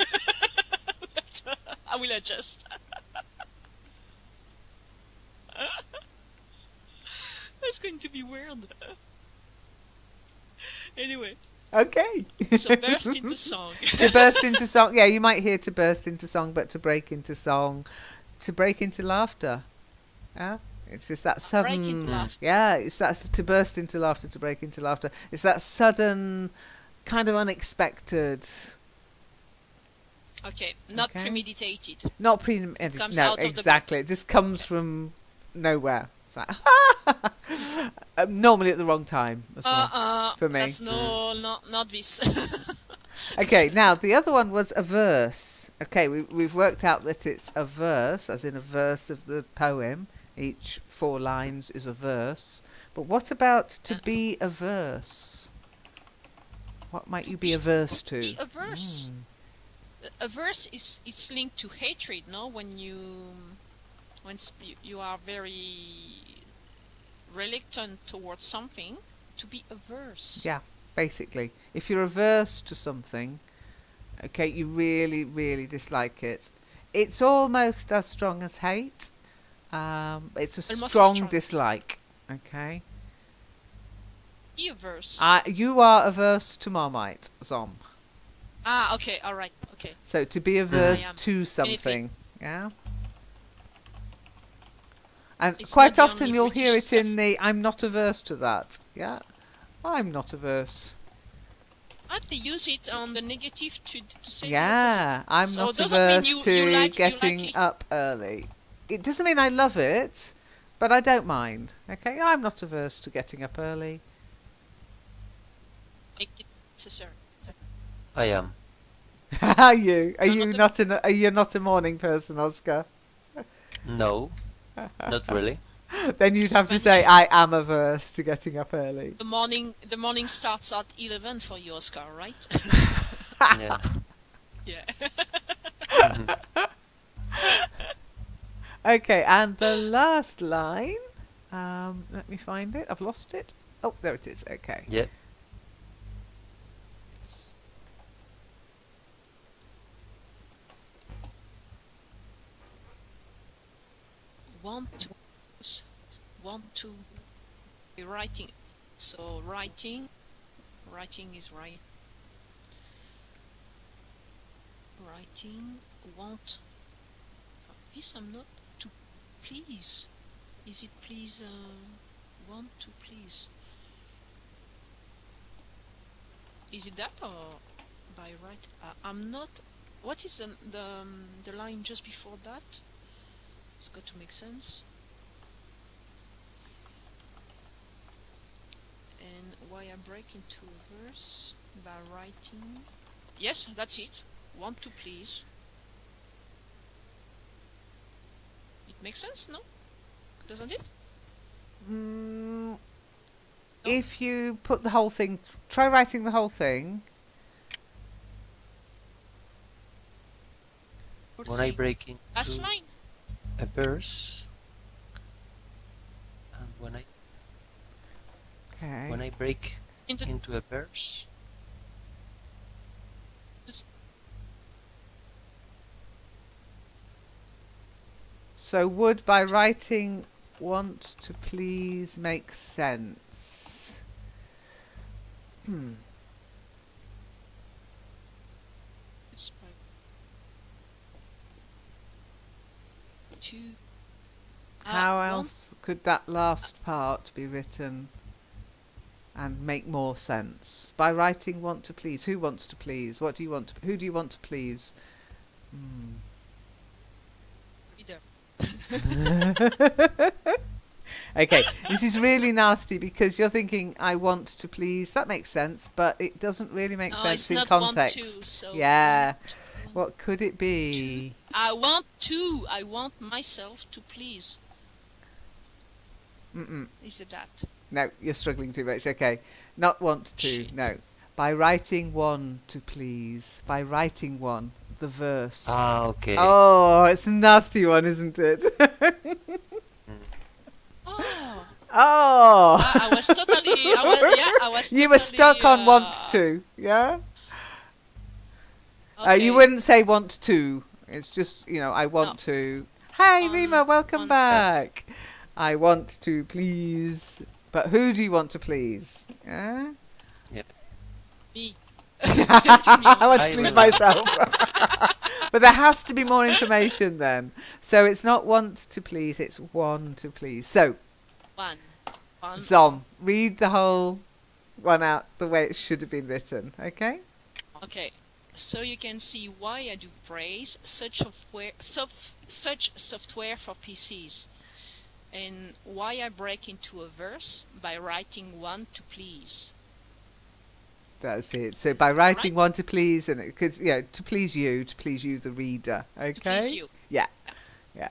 But, <laughs> uh, I will adjust. <laughs> That's going to be weird. Anyway, Okay. so burst into song. to burst into song. Yeah, you might hear to burst into song, but to break into song, to break into laughter. Yeah, it's just that sudden. Yeah, it's that to burst into laughter, to break into laughter. It's that sudden, kind of unexpected, Okay, not Okay. premeditated. not premeditated. No, out of the exactly. It just comes from nowhere. It's like, <laughs> um, normally at the wrong time as well. Uh, uh, for me. That's no, not not this. <laughs> Okay, <laughs> now the other one was a verse. Okay, we, we've worked out that it's a verse, as in a verse of the poem. Each four lines is a verse. But what about to be a verse? What might you be averse to? Be averse. Mm. a verse is it's linked to hatred, no? When you when you are very reluctant towards something, to be averse. Yeah, basically. If you're averse to something, okay, you really, really dislike it. It's almost as strong as hate. Um, it's a strong strong. dislike. Okay. Be averse. Uh, you are averse to Marmite, Zom. ah, okay, all right, okay. So to be averse to something, yeah. And It's quite often you'll British hear it stuff. in the "I'm not averse to that." Yeah, I'm not averse. They use it on the negative to to say. Yeah, I'm So not it doesn't mean averse you- to you like- getting like up early. It doesn't mean I love it, but I don't mind. Okay, I'm not averse to getting up early. opposite. Make it necessary. I am. <laughs> Are you? Are you <laughs> not a- Are you not a morning person, Oscar? No, not really. <laughs> Then you'd have to say I am averse to getting up early. The morning the morning starts at eleven for you, Oscar, right? Yeah. yeah. Mm-hmm. Okay, and the last line. Um, let me find it. I've lost it. Oh, there it is. Okay. Yeah. want to s- want to be writing so writing writing is right writing want this I'm not to please is it please uh, want to please is it that or by right uh, I'm not what is the the, um, the line just before that it's got to make sense. And why I break into a verse by writing. Yes, that's it. Want to please. It makes sense, no? Doesn't it? Mm, if you put the whole thing, try writing the whole thing. When I break into Last line. a verse, and when I Okay. when I break Into into a verse, So would by writing want to please make sense? Hmm. To uh, How else could that last part be written and make more sense? By writing want to please. Who wants to please? What do you want to, who do you want to please? Hmm. <laughs> Okay, this is really nasty because you're thinking I want to please. That makes sense, but it doesn't really make No, sense in not want to, context. so yeah. What could it be? I want to. I want myself to please. Mm-mm. Is it that? No, you're struggling too much. Okay. Not want to. Shit. No. By writing one to please. By writing one. The verse. ah, okay. Oh, it's a nasty one, isn't it? <laughs> Oh, oh. I, I was totally. I was, yeah, I was. <laughs> you were stuck totally, on want uh, to. Yeah? Uh, you wouldn't say want to. It's just, you know, I want No. to. Hi, Um, Rima, welcome on- back. I want to please. But who do you want to please? Yeah? Me. <laughs> I want to please myself. <laughs> but there has to be more information then. So it's not want to please, it's one to please. So, One. One. Zom, read the whole one out the way it should have been written, okay? Okay. So you can see why I do praise such software, soft, such software for PCs. and why I break into a verse by writing one to please. That's it. So by writing one to please, and it could, yeah, to please you, to please you, the reader. Okay. To please you. Yeah. Yeah.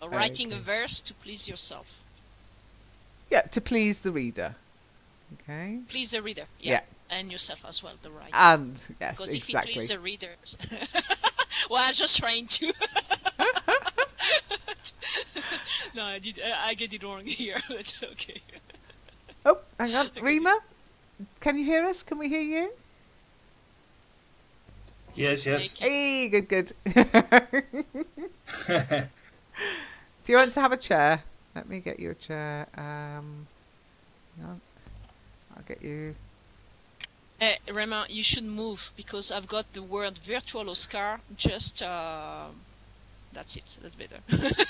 Or writing a verse to please yourself. Yeah. To please the reader. Okay. Please the reader. Yeah. And yourself as well, the writer. And yes, because if you please the readers. <laughs> well, I'm just trying to. <laughs> no, I did. I I get it wrong <laughs> here, but okay. Oh, hang on, Rima. Can you hear us? Can we hear you? Yes, yes. Thank. Hey, good, good. <laughs> <laughs> Do you want to have a chair? Let me get you a chair. Um. I'll get you. Eh, Rima, you should move because I've got the word virtual Oscar. Just uh, that's it. That's better. <laughs>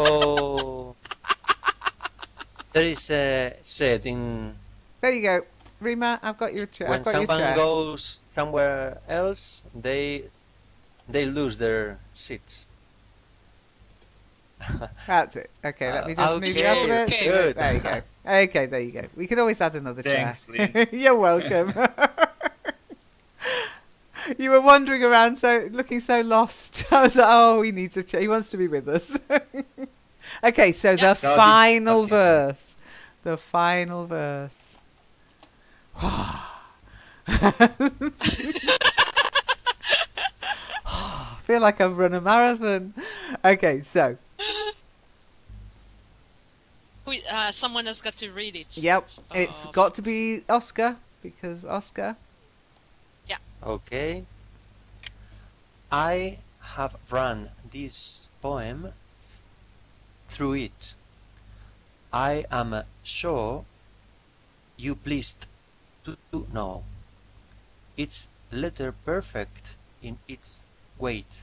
Oh, there is a setting. There you go, Rima. I've got your chair. when I've got your someone chair. goes somewhere else, they they lose their seats. <laughs> That's it. Okay, let me just Uh, move you okay, a bit. okay. Good. There you go. Okay, there you go. We can always add another Thanks, chair. <laughs> You're welcome. <laughs> you were wandering around, so looking so lost. I was like, oh, he needs a chair. He wants to be with us. okay, so the Yeah. No, final okay. verse. The final verse. I <sighs> feel like I've run a marathon. Okay, so Wait, uh, someone has got to read it. Yep, it's Oh, got to be Oscar because Oscar. Yeah. Okay. I have run this poem through it. I am sure you pleased to, know. It's letter perfect in its weight.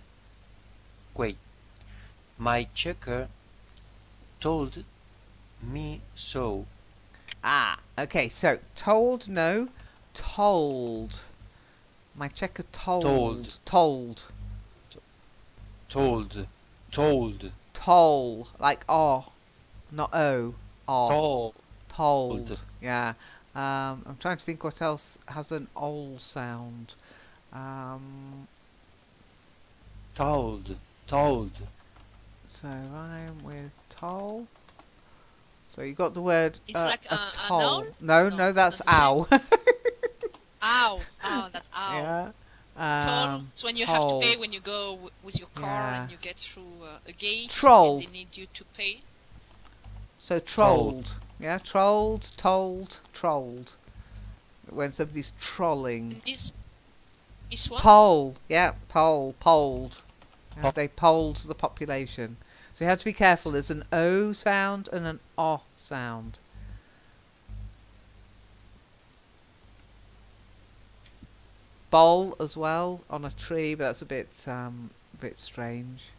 Wait. My checker told me so. Ah, okay. So told, no, told. My checker told, Told. told, Told. Told. toll, like oh, not oh, oh, Told. told. Told. Yeah. Um, I'm trying to think what else has an ol sound. Um, Told. Told. so rhyme with toll. So you got the word It's uh, like a a- toll. owl? No, No, no, that's that's the owl. <laughs> Ow! <laughs> Oh, that's ow. yeah. Toll. Um, It's when you toll. have to pay when you go with your car Yeah. and you get through uh, a gate. Troll. And they need you to pay. So trolled, yeah, trolled, told, trolled. When somebody's trolling. And this, this one. Poll, yeah, poll, polled. Yeah, they polled the population. So you have to be careful. There's an O sound and an O sound. Bole as well on a tree, but that's a bit um, a bit strange.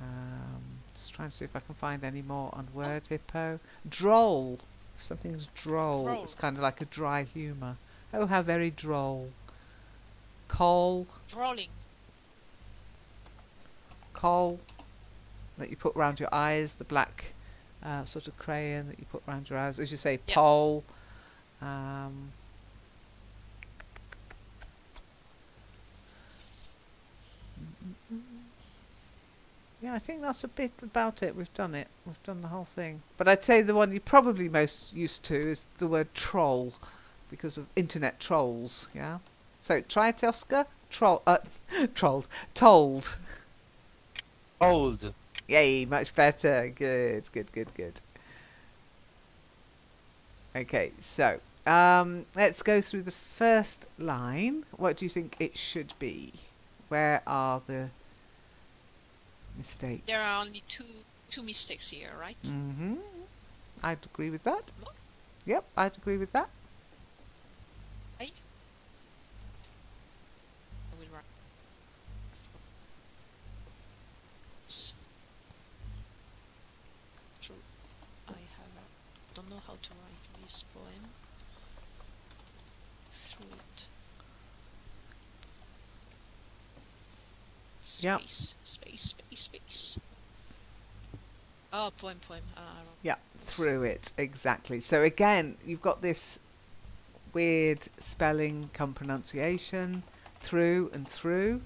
Um, just trying to see if I can find any more on WordHippo. Droll. If something's droll, Droll. it's kind of like a dry humour. Oh, how very droll. Coal, Drawling. kohl that you put round your eyes, the black uh, sort of crayon that you put round your eyes. As you say, Yep. pole. Um, yeah, I think that's a bit about it. We've done it. We've done the whole thing. But I'd say the one you're probably most used to is the word troll because of internet trolls. Yeah. So try it, Oscar. Troll. Uh, <laughs> trolled. Told. Told. Yay, much better. Good, good, good, good. Okay, so um, let's go through the first line. What do you think it should be? Where are the mistakes? There are only two two mistakes here, right? Mm-hmm. I'd agree with that. No? Yep, I'd agree with that. I will write. True. I have a, don't know how to write this poem. Through it. Space, space, space, space. Oh, poem, poem. Uh, Yeah, through it, exactly. So again, you've got this weird spelling, come pronunciation, through and through.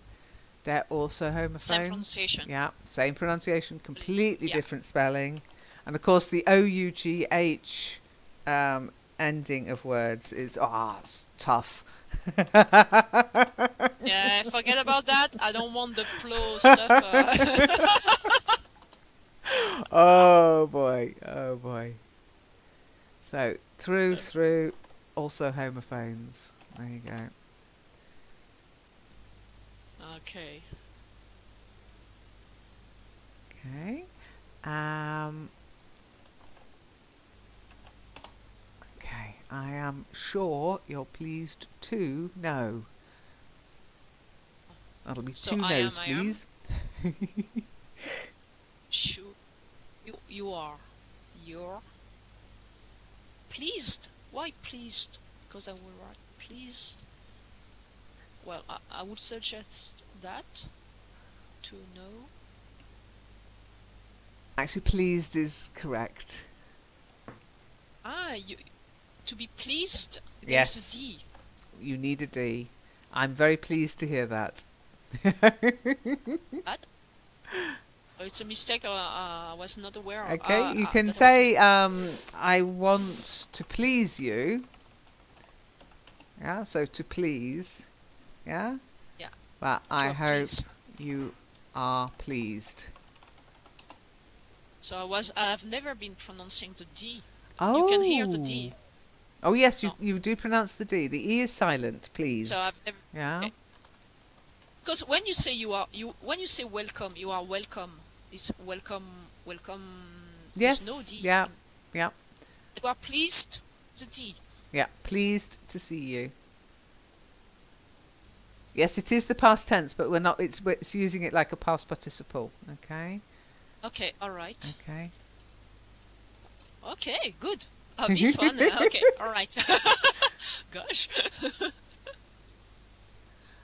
They're also homophones. Same pronunciation. Yeah, same pronunciation, completely Yeah. different spelling. And of course, the O U G H um, ending of words is, ah, it's tough. <laughs> yeah, forget about that. I don't want the flow stuff. Uh, <laughs> oh boy, oh boy. So through, through, also homophones. There you go. okay. Okay. Um. Okay. I am sure you're pleased to know. That'll be So two I no's, am. please. <laughs> Sure. You, you are. You're pleased. Why pleased? Because I will write please. Well, I, I would suggest that to know. Actually, pleased is correct. Ah, you to be pleased. Yes. a D. You need a D. I'm very pleased to hear that. <laughs> Oh, it's a mistake. Uh, uh, I was not aware of. Okay, Ah, you ah, can was- say, um, I want to please you. Yeah, so to please. Yeah? Yeah. But I hope pleased. you are pleased. So I was. I've never been pronouncing the D. Oh. You can hear the D. Oh, yes, you, you do pronounce the D. The E is silent, please. So I've never. yeah? okay. Because when you say you are you when you say welcome, you are welcome. It's welcome, welcome. Yes, no D. yeah, yeah. You are pleased. The D. Yeah, pleased to see you. Yes, it is the past tense, but we're not. It's it's using it like a past participle. Okay, Okay. All right. okay. Okay. Good. Oh, this one. okay. All right. <laughs> Gosh.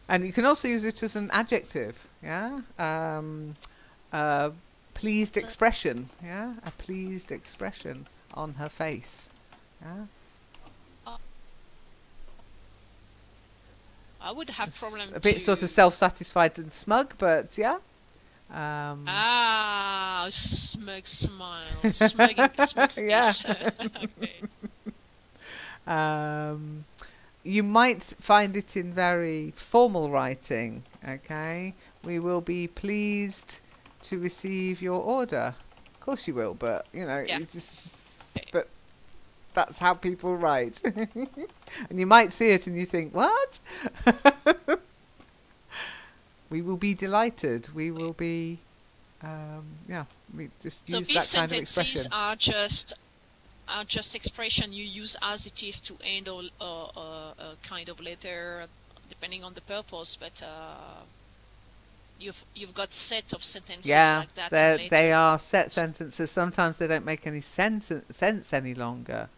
And you can also use it as an adjective, yeah? Um, a pleased expression, yeah? A pleased expression on her face, yeah? I would have It's problem. a bit sort of self-satisfied and smug, but yeah? Um, Ah, smug smile, <laughs> smug, smug Yeah. <laughs> okay. Um, you might find it in very formal writing, okay? We will be pleased to receive your order. Of course you will, but, you know, Yeah. it's just, but that's how people write. <laughs> and you might see it and you think, what? <laughs> we will be delighted. We will be, um, yeah, we just So use that kind of sentences expression. are just are just expression you use as it is to end all, uh, uh, a kind of letter, depending on the purpose. But uh, you've you've got set of sentences Yeah, like that. they're- they are set sentences. Sometimes they don't make any sense sense any longer.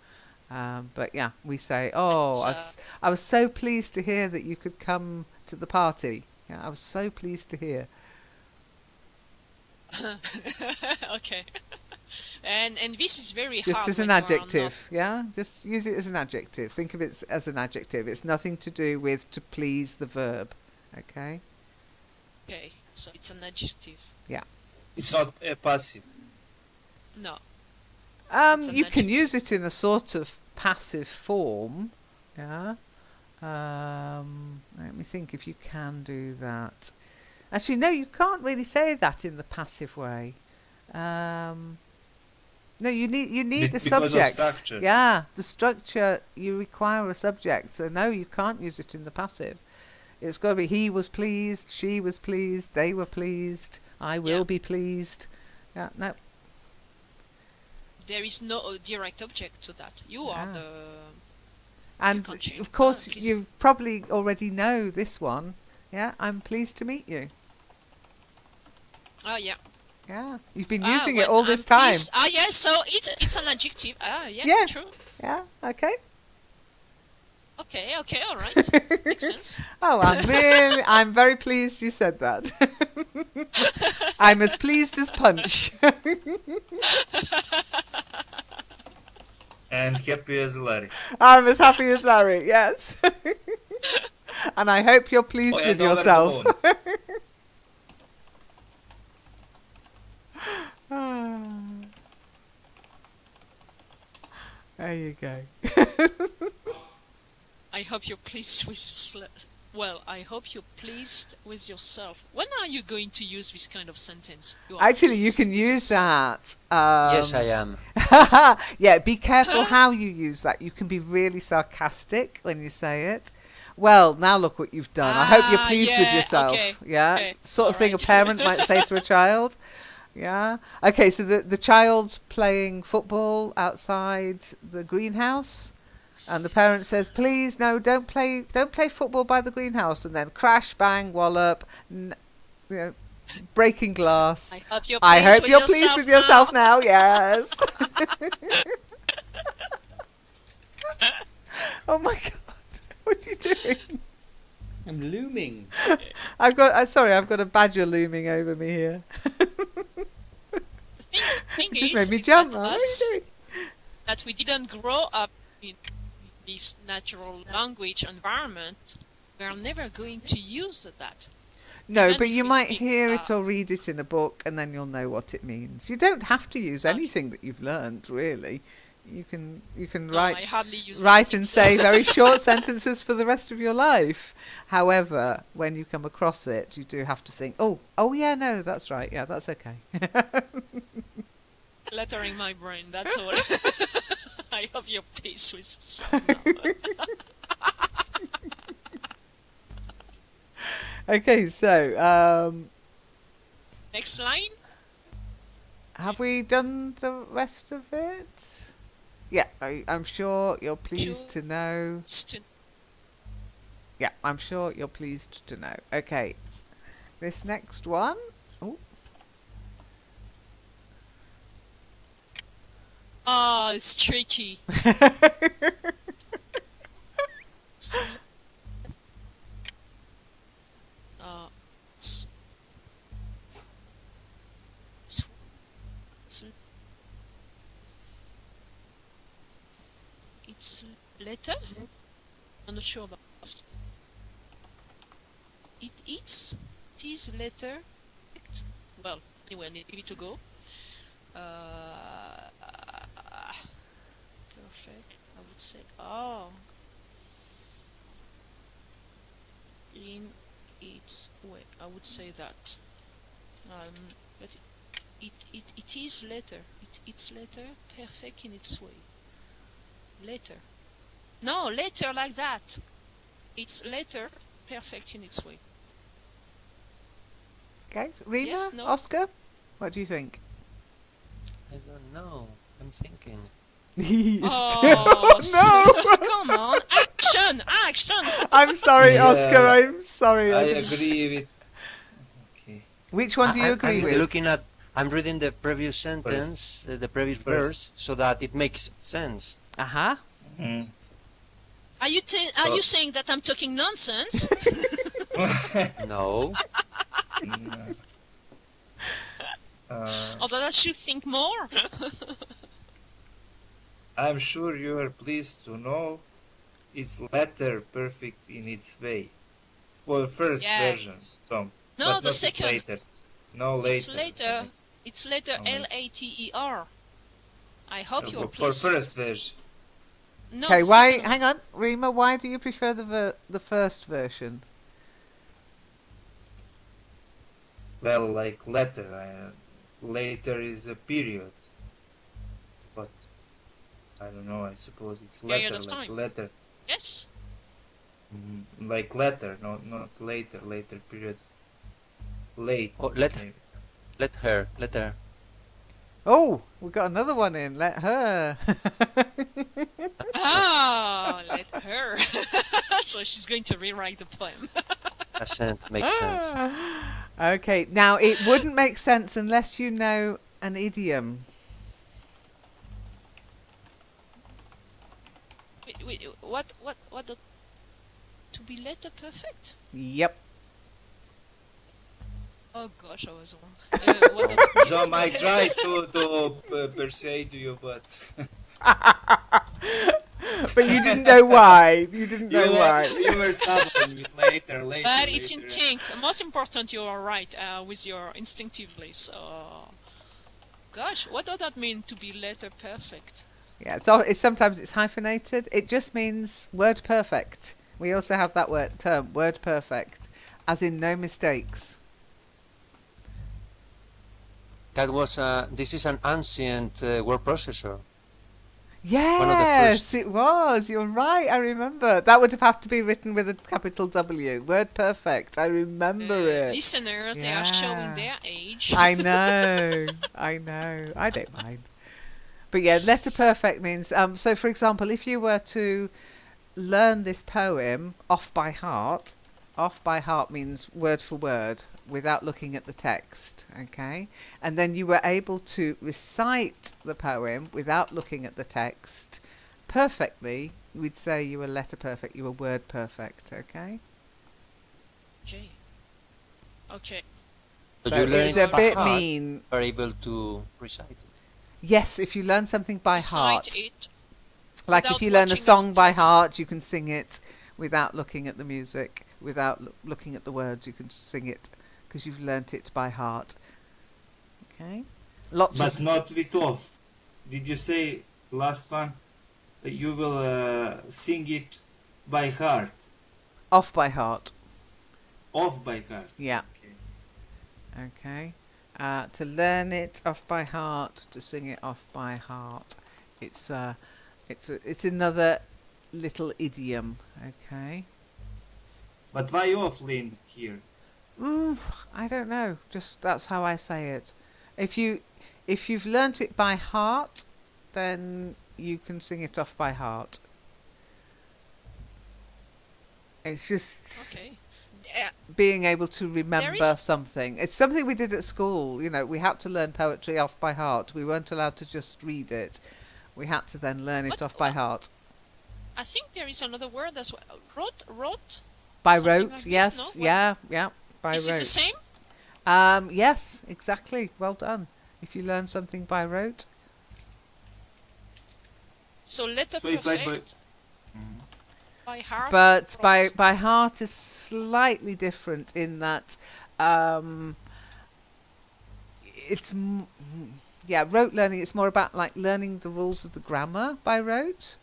Um, but yeah, we say, "Oh, uh, was, I was so pleased to hear that you could come to the party. Yeah, I was so pleased to hear." <laughs> okay. and and this is very Just hard as an adjective, yeah. Just use it as an adjective. Think of it as an adjective. It's nothing to do with to please the verb. Okay. Okay, so it's an adjective. Yeah. It's not a passive. No. Um, It's an you can use it in a sort of passive form. Yeah. Um, let me think if you can do that. Actually, no, you can't really say that in the passive way. Um, no, you need you need Be- a because of subject. structure. Yeah, the structure you require a subject. So no, you can't use it in the passive. It's got to be he was pleased, she was pleased, they were pleased, I will Yeah. be pleased. Yeah, no, There is no uh, direct object to that. You are Ah. the. And of course, please. you probably already know this one. Yeah, I'm pleased to meet you. Oh yeah. Yeah, you've been Ah, using it all I'm this time. pleased- Ah yes, so it's it's an adjective. Ah yeah, Yeah. true. Yeah, okay. Okay, okay, all right. Makes <laughs> sense. Oh, I'm really, I'm very pleased you said that. <laughs> I'm as pleased as Punch. <laughs> And happy as Larry. I'm as happy as Larry, yes. and I hope you're pleased Oh, with and over the yourself. Ah. there you go. I hope you're pleased with yourself. Well, I hope you're pleased with yourself. When are you going to use this kind of sentence? You are Actually, you can use that. Um, yes, I am. <laughs> yeah, be careful how you use that. You can be really sarcastic when you say it. Well, now look what you've done. I hope you're Ah, pleased with yourself. okay, Yeah, okay, sort of thing a parent might say to a <laughs> child. Yeah. Okay, so the the child's playing football outside the greenhouse, and the parent says, "Please, no, don't play, don't play football by the greenhouse." And then crash, bang, wallop, n- you know, breaking glass. I hope you're I pleased hope with you're yourself pleased with yourself now. now. Yes. <laughs> <laughs> oh my god! <laughs> What are you doing? I'm looming. I've got. Uh, sorry, I've got a badger looming over me here. Thing It just is, made me jump. that What are you us- doing? that we didn't grow up in this natural language environment, we are never going to use that. No, Even but you might hear it or read it in a book, and then you'll know what it means. You don't have to use anything that you've learned, really. You can you can No, write write and say very <laughs> short sentences for the rest of your life. However, when you come across it, you do have to think, oh, oh yeah, no, that's right, yeah, that's okay. <laughs> Lettering my brain, that's all. <laughs> <laughs> I hope you're pleased with <laughs> okay, so um, Next line. have we done the rest of it? Yeah, I, I'm sure you're pleased to know. Yeah, I'm sure you're pleased to know. Okay, this next one. Oh, Oh, it's tricky. s- it's letter? I'm not sure about it. It is letter. Well, anyway, I need to go. Uh, perfect. I would say. Oh. In its way, I would say that. Um, but it, it, it, it is letter. It, it's letter perfect in its way. Letter. No, letter like that. It's letter perfect in its way. okay, so Rima, Yes, no? Oscar, what do you think? I don't know. I'm thinking. He's Oh, <laughs> no! <laughs> Come on, action, action! I'm sorry, Yeah. Oscar. I'm sorry. I I didn't- agree with. <laughs> Okay. Which one do I- you I'm- agree I'm with? Looking at, I'm reading the previous sentence, uh, the previous First. verse, so that it makes sense. Uh huh. Mm. Are you t- are you saying that I'm talking nonsense? No. Mm. Uh, or that I should think more? I'm sure you are pleased to know it's letter perfect in its way. For the first Yeah. version, Tom. No, but the not second. Later. No, later. It's later. It's later L A T E R. I hope you're pleased. for first version. No, Okay, the why? second. Hang on, Rima. Why do you prefer the ver- the first version? Well, like letter. Uh, later is a period. But I don't know. I suppose it's Period letter. of Like time. letter. Yes. Mhm. Like letter, not not later. Later period. Late. Oh, let- maybe. Let her. Let her. Oh, we got another one in. Let her. <laughs> Ah, let her. <laughs> so she's going to rewrite the poem. Accent makes <laughs> sense. okay, now it wouldn't make sense unless you know an idiom. Wh- wait, what what what the, to be letter perfect? Yep. Oh gosh, I was wrong. <laughs> Uh, what the- <laughs> Some I tried to to uh, persuade you, but <laughs> But you didn't know why. You didn't you know were, why. you were stubborn. later, later. but it's later. instinct. Most important, you are right uh, with your instinctively. So, gosh, what does that mean to be letter perfect? Yeah, so it's sometimes it's hyphenated. It just means word perfect. We also have that word term, word perfect, as in no mistakes. That was uh, this is an ancient uh, word processor. Yes, it was. You're right. I remember. That would have had to be written with a capital W. Word perfect. I remember Uh, it. Listeners, they are showing their age. I <laughs> know. I know. I don't mind. But yeah, letter perfect means um so for example, if you were to learn this poem off by heart, off by heart means word for word without looking at the text, okay? And then you were able to recite the poem without looking at the text perfectly, we'd say you were letter perfect, you were word perfect, okay? Okay. Okay. So So you learn it's it a by bit heart. mean. Are able to recite it. Yes, if you learn something by heart. it. Like if you learn a song by heart, you can sing it without looking at the music, without loo- looking at the words. You can sing it because you've learnt it by heart. Okay, lots But of not with off. Did you say last one? that You will uh, sing it by heart, off by heart. off by heart. Yeah. Okay. Okay, uh, to learn it off by heart, to sing it off by heart. It's uh, it's a, it's another little idiom. Okay. But why off lane here? Mm, I don't know. Just that's how I say it. If you if you've learnt it by heart, then you can sing it off by heart. It's just Okay. Being able to remember is- something. It's something we did at school. You know, we had to learn poetry off by heart. We weren't allowed to just read it. We had to then learn it What- off by heart. I think there is another word as well. Wrote, wrote. By Something rote, like yes, no? Yeah, yeah. By is rote. it the same? Um, yes, exactly. Well done. If you learn something by rote, So letter So it's perfect. By- heart. but by by heart is slightly different in that um, it's yeah rote learning. It's more about like learning the rules of the grammar by rote.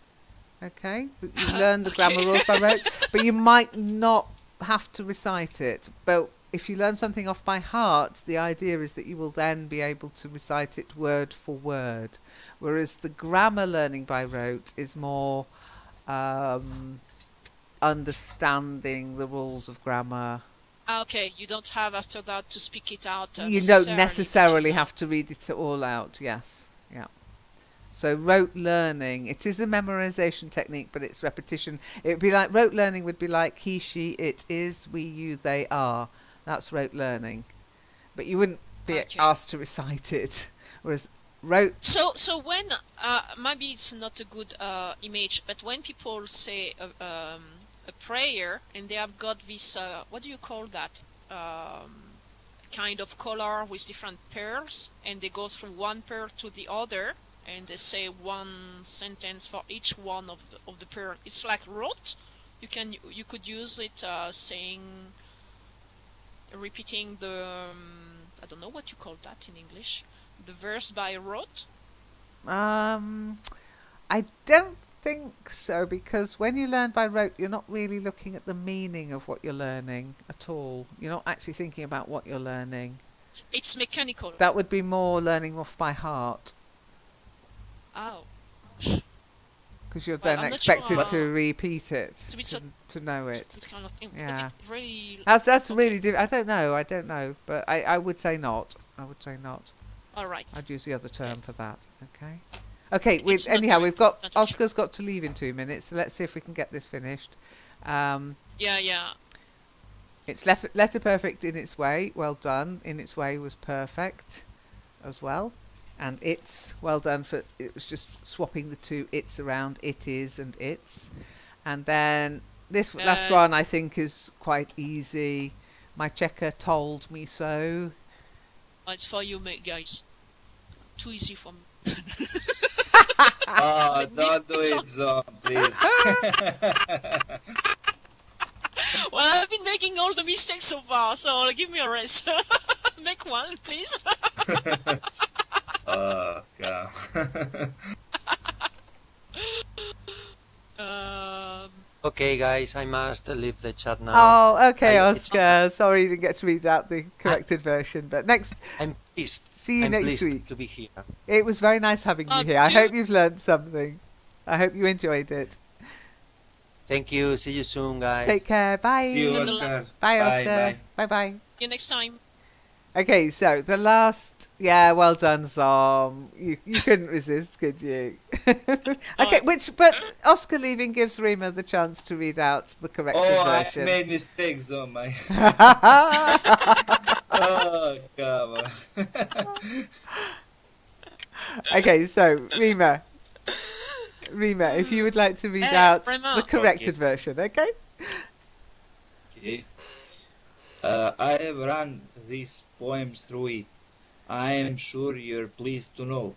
Okay, you <laughs> learn the grammar rules by rote, but you might not have to recite it. But if you learn something off by heart, the idea is that you will then be able to recite it word for word. Whereas the grammar learning by rote is more um, understanding the rules of grammar. Ah, okay, you don't have after that to speak it out. Uh, you don't necessarily, have to read it all out. Yes, yeah. So rote learning, it is a memorization technique, but it's repetition. It would be like rote learning would be like he, she, it is, we, you, they are. That's rote learning, but you wouldn't be Okay. asked to recite it. Whereas rote, So, so when uh, maybe it's not a good uh, image, but when people say a, um, a prayer and they have got this, uh, what do you call that? Um, kind of color with different pearls, and they go through one pearl to the other, and they say one sentence for each one of the of the pearl. It's like rote. You can you could use it uh, saying, repeating the um, I don't know what you call that in English. The verse by rote. um, I don't think so because when you learn by rote, you're not really looking at the meaning of what you're learning at all. You're not actually thinking about what you're learning. It's mechanical. That would be more learning off by heart. oh. because you're Well, then I'm not sure expected to repeat it bit to, so- to know it. kind of thing. Yeah. It really. That's that's okay. really I don't know. I don't know, but I, I would say not. I would say not. All right. I'd use the other term Okay. for that. Okay. Okay. With anyhow, we've got Oscar's got to leave in two minutes. So let's see if we can get this finished. Um, Yeah, yeah. it's left, letter perfect in its way. Well done. In its way was perfect, as well. and it's well done for it was just swapping the two it's around it is and it's and then this last Uh, one i think is quite easy my checker told me so it's for you, mate, guys. Too easy for me. Oh, don't do it, Zom, please. <laughs> Well, I've been making all the mistakes so far, so give me a rest. <laughs> Make one, please. <laughs> oh, God. um, Okay, guys, I must leave the chat now. oh okay I- oscar sorry you didn't get to read out the corrected version but next I'm pleased. see you I'm next pleased week to be here. it was very nice having you Uh, here i hope you've learned something i hope you enjoyed it Thank you. See you soon, guys. take care bye See you, Oscar. bye Bye, oscar bye. bye bye see you next time. Okay, so the last, yeah, well done, Zom. You you couldn't resist, could you? <laughs> okay, which but Oscar leaving gives Rima the chance to read out the corrected version. Oh, I made mistakes on my. <laughs> <laughs> oh, come on. okay, so Rima, Rima, if you would like to read Eh, out Rima. the corrected Okay. version, okay? Okay. Uh, I have run this poem through it. I am sure you're pleased to know.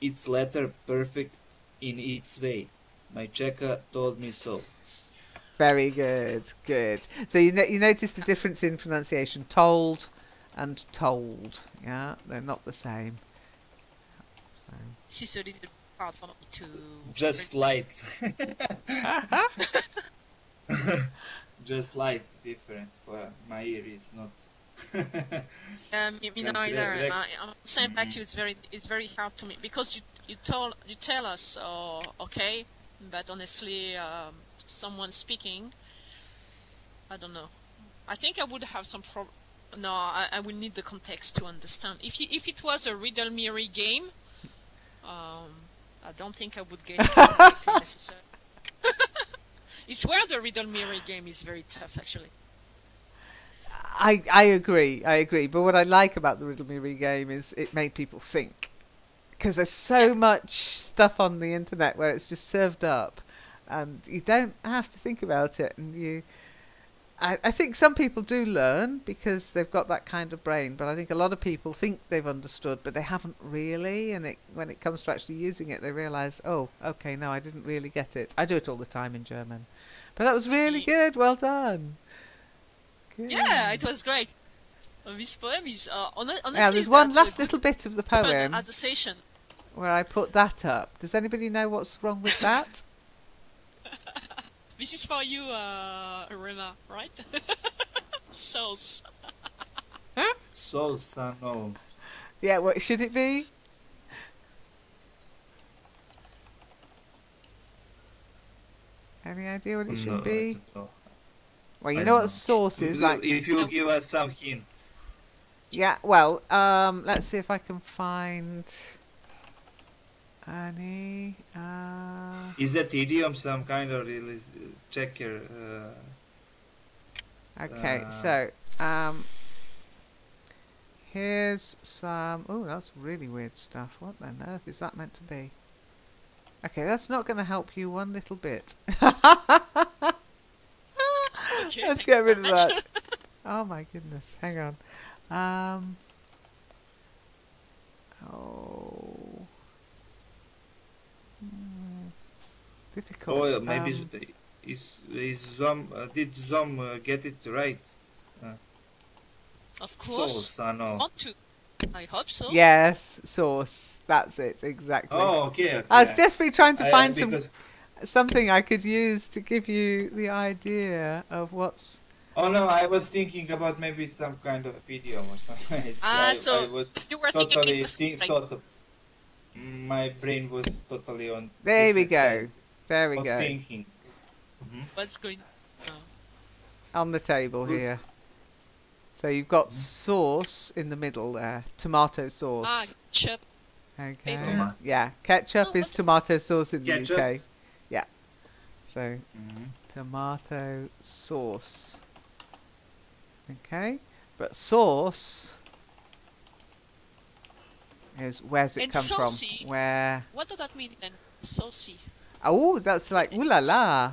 Its letter perfect in its way. My checker told me so. Very good, good. So you no- you notice the difference in pronunciation: told and told. Yeah, they're not the same. So. This is a little hard for me to. Just light. <laughs> <laughs> <laughs> Just light different. For my ear is not. <laughs> Um, me, me Yeah, neither. direct- I, I'm saying back to you, it's very, it's very hard to me because you, you told, you tell us, oh, okay, but honestly, um, someone speaking, I don't know. I think I would have some problem. No, I, I will need the context to understand. If you, if it was a riddle mirror game, um, I don't think I would get <laughs> it necessary. <laughs> it's where the riddle mirror game is very tough, actually. I, I agree, I agree. But what I like about the Riddle Me Re game is it made people think. Because there's so much stuff on the internet where it's just served up and you don't have to think about it. And you. I, I think some people do learn because they've got that kind of brain, but I think a lot of people think they've understood, but they haven't really. And it, when it comes to actually using it, they realise, oh, okay, no, I didn't really get it. I do it all the time in German. But that was really good. Well done. Good. Yeah, it was great. Uh, this poem is uh, honestly. Yeah, there's one last little bit of the poem where I put that up. Does anybody know what's wrong with that? This is for you, uh, Rima, right? <laughs> Sauce. So, son, no. yeah, what should it be? Any idea what it should No, I be? don't know. Well, you I know don't what know. sauce is like. If you give us some hint. Yeah, well, um, let's see if I can find any. Uh, Is that idiom some kind of release, checker? Uh, okay, Uh, so um, here's some. Oh, that's really weird stuff. What on earth is that meant to be? Okay, that's not going to help you one little bit. Let's get rid of that. <laughs> Oh my goodness, hang on. Um, oh. Hmm, difficult. oh, maybe um, is is Zom? Uh, did Zom uh, get it right? Of course. son, I no. want to. I hope so. yes, sauce. That's it, exactly. Oh, okay. okay. I was desperately trying to I- find some something I could use to give you the idea of what's. Oh no, I was thinking about maybe some kind of video or something. <laughs> Ah, I, so I was You were thinking totally it was think, like, thought of, my brain was totally on. There we go. There we go. Thinking. Mhm. what's going on? on the table Good. here. So you've got sauce in the middle there, tomato sauce. Ah, sauce. chip. Okay. Toma- Yeah, ketchup Oh, is tomato sauce in the Ketchup? UK. Yeah. So Mhm. tomato sauce. Okay, but sauce is where's it And come from? Where? What does that mean then? Saucy. Oh, that's like ooh la la.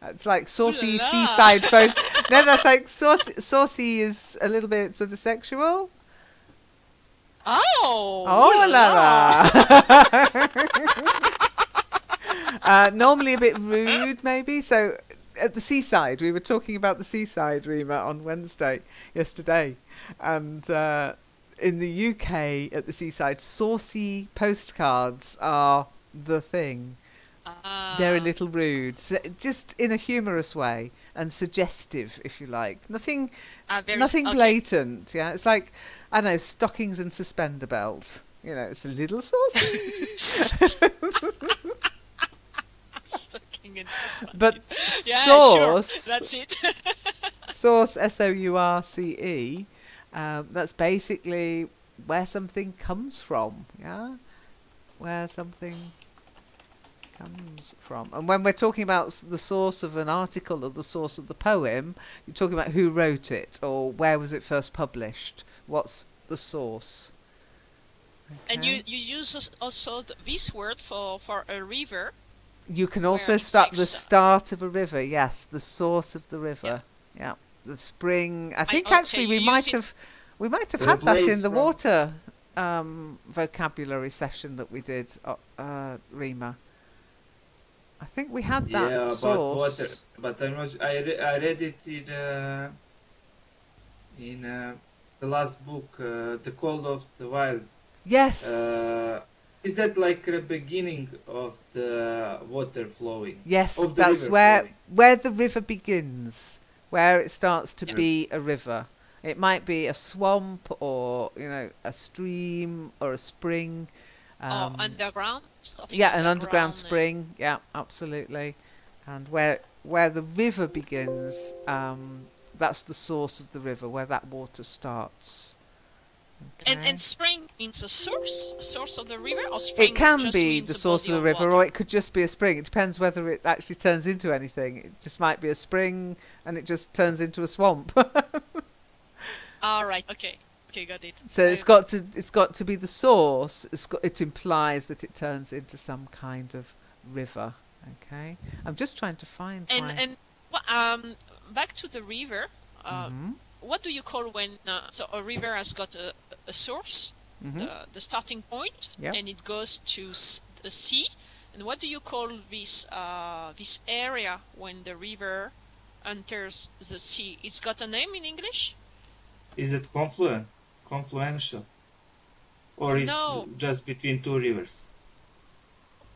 That's like saucy Ooh la la. seaside folk. <laughs> no, that's like saucy, saucy is a little bit sort of sexual. Oh! Oh ooh la la. <laughs> uh, normally a bit rude, maybe. So at the seaside, we were talking about the seaside, Rima, on Wednesday, yesterday, and uh, in the UK at the seaside, saucy postcards are the thing. Ah. They're a little rude, s- just in a humorous way and suggestive, if you like. Nothing, very- nothing okay. blatant. Yeah, it's like I don't know stockings and suspender belts. You know, it's a little saucy. Stocking and but yeah, sauce, Sure. That's it. <laughs> sauce, S O U R C E. Um, that's basically where something comes from. Yeah, where something comes from. And when we're talking about the source of an article or the source of the poem, you're talking about who wrote it or where was it first published. What's the source? and you you use also this word for for a river. You can also start the start of a river. Yes, the source of the river. Yeah, the spring. I think okay, actually we might have we might have had that in the from- water um, vocabulary session that we did, uh, uh, Rima. I think we had that yeah, source. but water. But I was I, re- I read it in uh, in uh, the last book, uh, The Call of the Wild. Yes. Uh, is that like the beginning of the water flowing? yes, of the that's river where flowing. where the river begins, where it starts to Yeah. be a river. It might be a swamp or you know a stream or a spring. or Um, underground. starting yeah, an underground spring. Yeah, absolutely. And where where the river begins, um, that's the source of the river, where that water starts. And Okay. and spring means a source, source of the river, or spring it can just be the source of the river, or it could just be a spring. It depends whether it actually turns into anything. It just might be a spring, and it just turns into a swamp. <laughs> All right. Okay. Okay. Got it. so it's got to it's got to be the source. It's got, it implies that it turns into some kind of river. Okay, I'm just trying to find And my. and wha- um, back to the river. Uh, Mhm, What do you call when uh, so a river has got a, a source, mhm. the, the starting point, Yep. and it goes to s- the sea? And what do you call this uh, this area when the river enters the sea? It's got a name in English. Is it confluent, confluential, or is No. just between two rivers?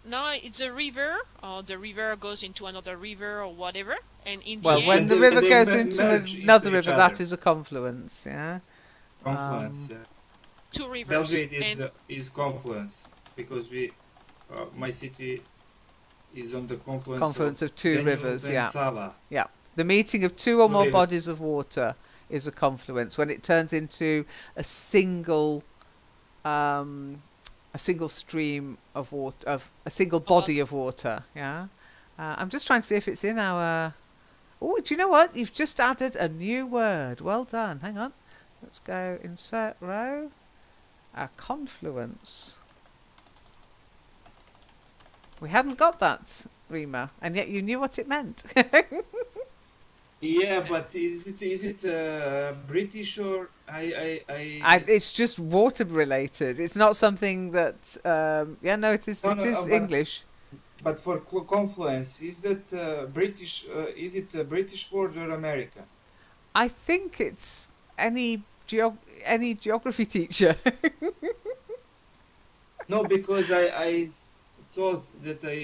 No, it's a river, or the river goes into another river or whatever, and in the Well, end, when the river they goes mer- into another river, that other. is a confluence. Yeah. Confluence. Um, yeah. two rivers, Belgrade is and is confluence because we, uh, my city, is on the confluence. Confluence of two Danube rivers. and Yeah. The meeting of two or more rivers. bodies of water is a confluence when it turns into a single, um, a single stream of water, of a single body of water. Yeah. Uh, I'm just trying to see if it's in our. Oh, do you know what? You've just added a new word. Well done. Hang on. Let's go insert row. A confluence. We hadn't got that, Rima, and yet you knew what it meant. Yeah, but is it is it uh, British or I I I, I, it's just water related. It's not something that. Um, yeah, no, it is. No, it no, is English. But for cl- confluence, is that uh, British? Uh, is it a British word or American? I think it's any geog- any geography teacher. <laughs> No, because i i thought that I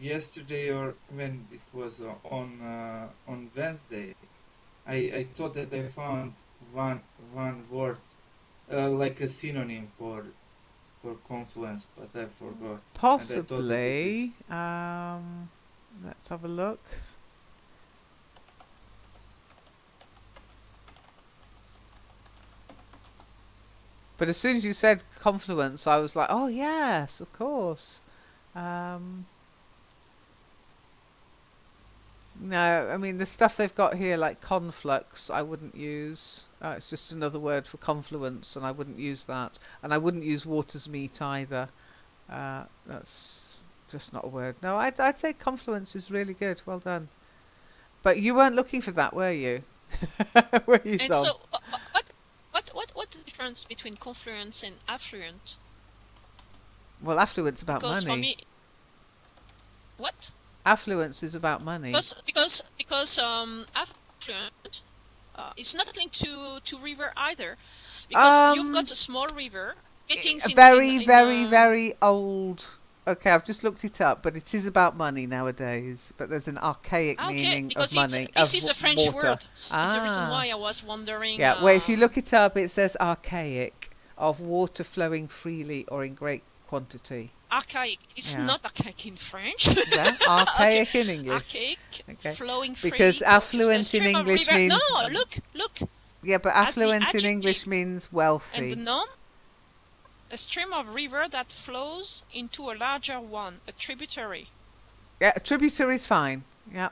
yesterday or when it was on uh, on Wednesday, I I thought that I found one one word uh, like a synonym for for confluence, but I forgot. Possibly. Um, let's have a look. But as soon as you said confluence, I was like, oh yes, of course. Um, No, I mean the stuff they've got here, like conflux, I wouldn't use. Uh, it's just another word for confluence, and I wouldn't use that. And I wouldn't use water's meet either. Uh, that's just not a word. No, I'd, I'd say confluence is really good. Well done. But you weren't looking for that, were you? <laughs> were you, And Tom? so, what, what, what, what's the difference between confluence and affluent? well, affluence about Because money. for me, what? Affluence is about money. Because because because um affluent, uh, it's not linked to to river either, because you've Um, got a small river. Getting a very, in- in, very, um, very old. Okay, I've just looked it up, but it is about money nowadays. But there's an archaic Okay, meaning of money. this is a French water. word. It's the reason Ah. why I was wondering. Yeah, well, if you um, look it up, it says archaic of water flowing freely or in great quantity. Archaic, it's Yeah. not archaic in French. Yeah, <laughs> archaic in English. archaic, Okay. flowing Because affluent in English means- no. Look, look, Yeah, but affluent in. English means and wealthy. the noun, a stream of river that flows into a larger one, a tributary. Yeah, tributary is fine. Yeah,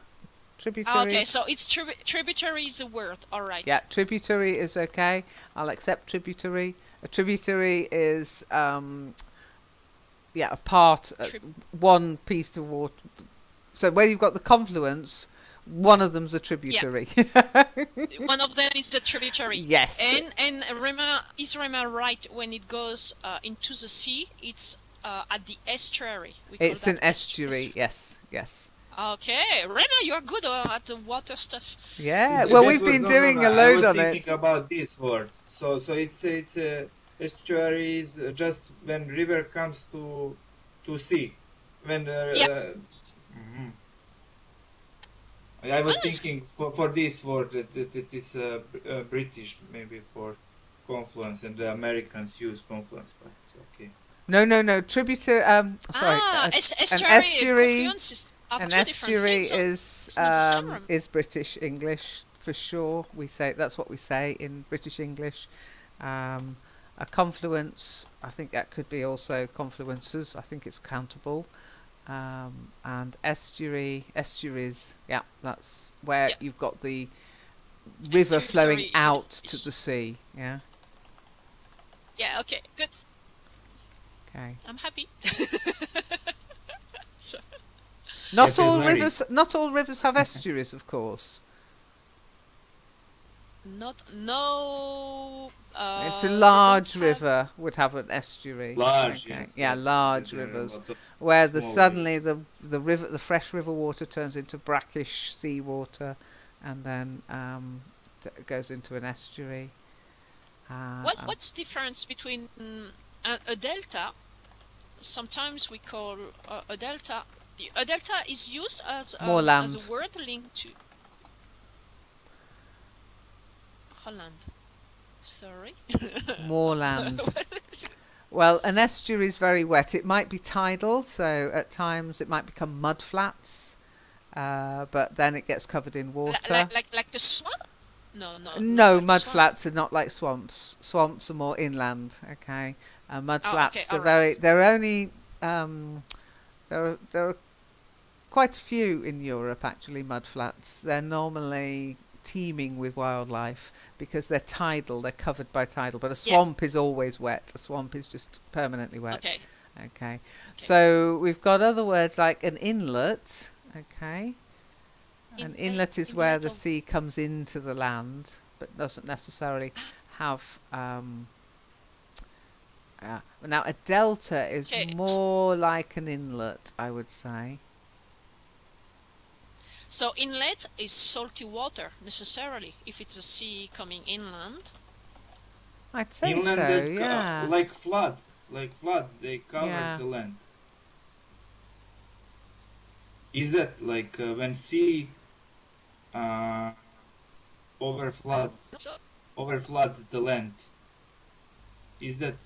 tributary. Okay, so it's tribu- tributary is a word. All right. Yeah, tributary is okay. I'll accept tributary. A tributary is um, yeah, a part, uh, one piece of water. So where you've got the confluence, one of them's a tributary. <laughs> One of them is a tributary. yes. And and Rima is Rima right when it goes uh, into the sea? It's uh, at the estuary. We it's an that est- estuary. Yes, yes. Okay, Rima, you're good uh, at the water stuff. Yeah. <laughs> Well, we've been no, no, doing no, a I load was on thinking it. about this word. So so it's it's uh, estuary is uh, just when river comes to to sea. When uh, Yeah. uh, mhm. I was thinking for, for this word that, that it is uh, uh, British maybe for confluence and the Americans use confluence but okay No, no, no. Tributary. Um, sorry. ah, uh, es- an estuary, estuary- is- An estuary is it's not the same, um, is British English for sure. We say that's what we say in British English. Um, a confluence, I think that could be also confluences. I think it's countable. Um, and estuary, estuaries. Yeah, that's where Yep. you've got the river flowing out to the sea. Yeah. Yeah, okay, good. Okay. I'm happy. <laughs> So- Not all rivers. Not all rivers have estuaries, of course. Not no. Uh, it's a large don't have- river would have an estuary. large Okay. yes, Yeah, yes, large there a rivers lot where the small suddenly the the river the fresh river water turns into brackish sea water, and then um, t- goes into an estuary. Uh, What um, what's the difference between mm, a, a delta? Sometimes we call uh, a delta. A delta is used as a, as a word linked to Holland. Sorry. <laughs> moorland? <laughs> Well, an estuary is very wet. It might be tidal, so at times it might become mud flats, uh, but then it gets covered in water. like like like a swamp? No, no. No, like mud flats are not like swamps. Swamps are more inland. Okay, uh, mud Oh, okay, flats are alright. very. There are only um, there are there are quite a few in Europe actually. Mud flats. They're normally teeming with wildlife because they're tidal. They're covered by tidal. But a Yeah. swamp is always wet. A swamp is just permanently wet. Okay. Okay. So we've got other words like an inlet. Okay. An Inlet- is where the sea comes into the land, but doesn't necessarily have. Um, uh, now, a delta is Okay, more like an inlet, I would say. So inlet is salty water necessarily if it's a sea coming inland. I'd say Inland so, that co- yeah. like flood, like flood, they cover Yeah. the land. Is that like uh, when sea uh, overflood, So overflood the land? Is that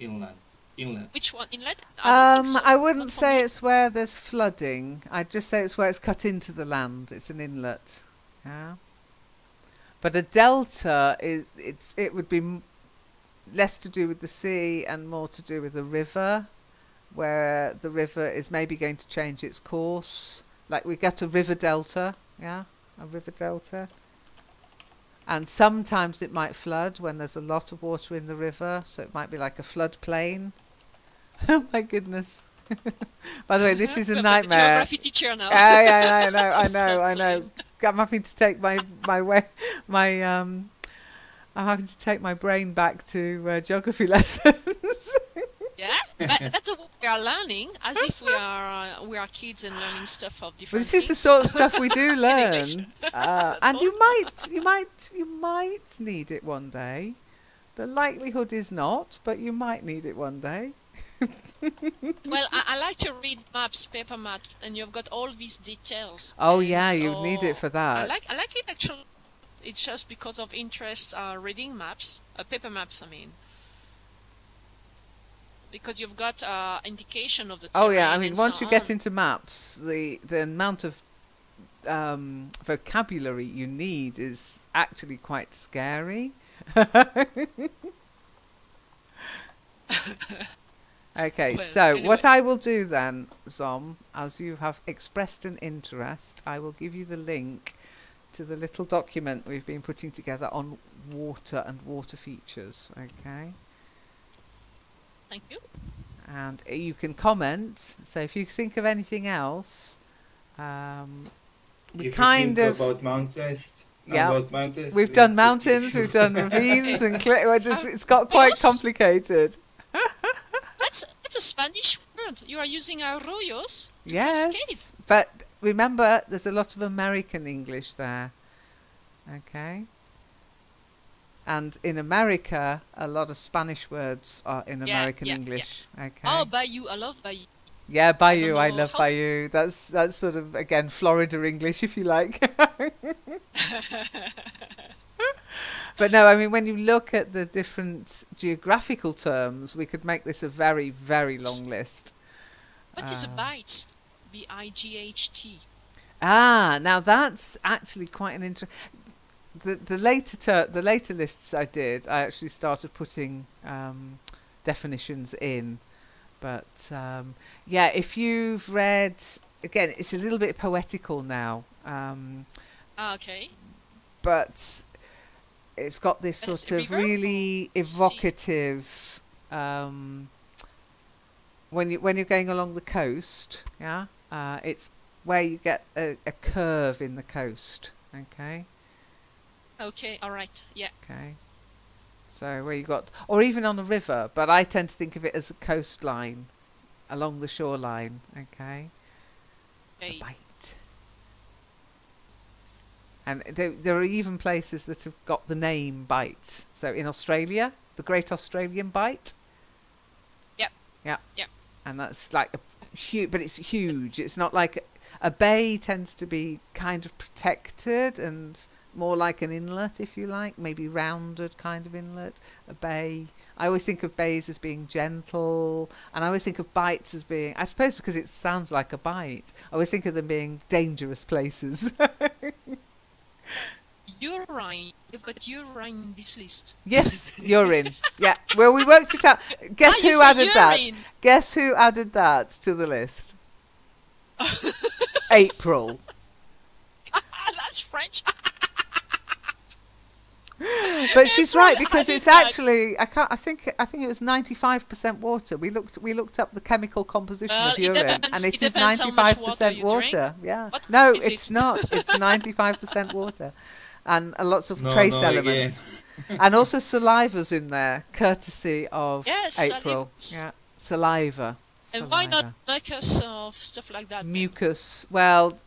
inland? Inland. which one inlet? I Um, so. I wouldn't say it's where there's flooding. I'd just say it's where it's cut into the land. It's an inlet. Yeah. But a delta is it's it would be less to do with the sea and more to do with the river, where the river is maybe going to change its course. Like we get a river delta, Yeah, a river delta. And sometimes it might flood when there's a lot of water in the river, so it might be like a floodplain. <laughs> oh my goodness. <laughs> By the way, this is a nightmare. Geography teacher now. Ah, yeah, I know, I <laughs> know, I know. I'm having to take my my way my um. I'm having to take my brain back to uh, geography lessons. Yeah, but that's what we are learning, as if we are uh, we are kids and learning stuff of different. this is the sort of stuff we do learn, uh, and you might, you might, you might need it one day. The likelihood is not, but you might need it one day. <laughs> Well, I, I like to read maps, paper maps, and you've got all these details. Oh yeah, you need it so for I that. like I like it actually. It's just because of interest uh, reading maps, uh, paper maps. I mean, because you've got uh, indication of the. Oh yeah, I mean, once so you get into maps, the the amount of um, vocabulary you need is actually quite scary. <laughs> <laughs> okay, Well, so anyway. what I will do then, Zom, as you have expressed an interest, I will give you the link to the little document we've been putting together on water and water features. Okay. Thank you. and you can comment. So if you think of anything else, um, we If you kind think of about mountains. Yeah. About mountains. we've we- done mountains, <laughs> we've done ravines, and cli- well, it's, <laughs> it's got quite complicated. <laughs> That's that's a Spanish word. You are using arroyos. Yes, but remember, there's a lot of American English there. Okay. And in America, a lot of Spanish words are in Yeah, American yeah, yeah. English. Okay. Oh, Bayou. I love Bayou. Yeah, Bayou. I, know love how- Bayou. That's that's sort of again Florida English, if you like. <laughs> <laughs> <laughs> <laughs> but no, I mean when you look at the different geographical terms, we could make this a very very long list. What is a Uh, bight? B I G H T. Ah, now that's actually quite an inter. The the later ter- the later lists I did, I actually started putting um, definitions in, but um, yeah, if you've read again, it's a little bit poetical now, um, Ah, okay. but it's got this sort of river really evocative. Um, when you when you're going along the coast, yeah, uh, it's where you get a, a curve in the coast. Okay, Okay. All right. Yeah. okay. So where you got, or even on a river, but I tend to think of it as a coastline, along the shoreline. Okay, Okay. And there, there are even places that have got the name bight. So in Australia, the Great Australian Bight. Yep. Yeah. Yep. And that's like a huge, but it's huge. It's not like a bay tends to be kind of protected and more like an inlet, if you like, maybe rounded kind of inlet. A bay. I always think of bays as being gentle, and I always think of bights as being, I suppose because it sounds like a bite, I always think of them being dangerous places. <laughs> Urine. You've got urine in this list. yes, urine. Yeah, well, we worked it out. Guess Ah, who added that? Guess who added that to the list? <laughs> April. <laughs> That's French. <laughs> But she's right because it's actually I can't I think I think it was 95% water. We looked we looked up the chemical composition Well, of it urine depends- and it it is depends how much 95% water you drink. Yeah. What No, is it? it's not. It's <laughs> 95% water. And uh, lots of No, trace no, elements. and also saliva's in there, courtesy of Yes, April. Yeah. Saliva. And why not Saliva. mucus of stuff like that? mucus? Well,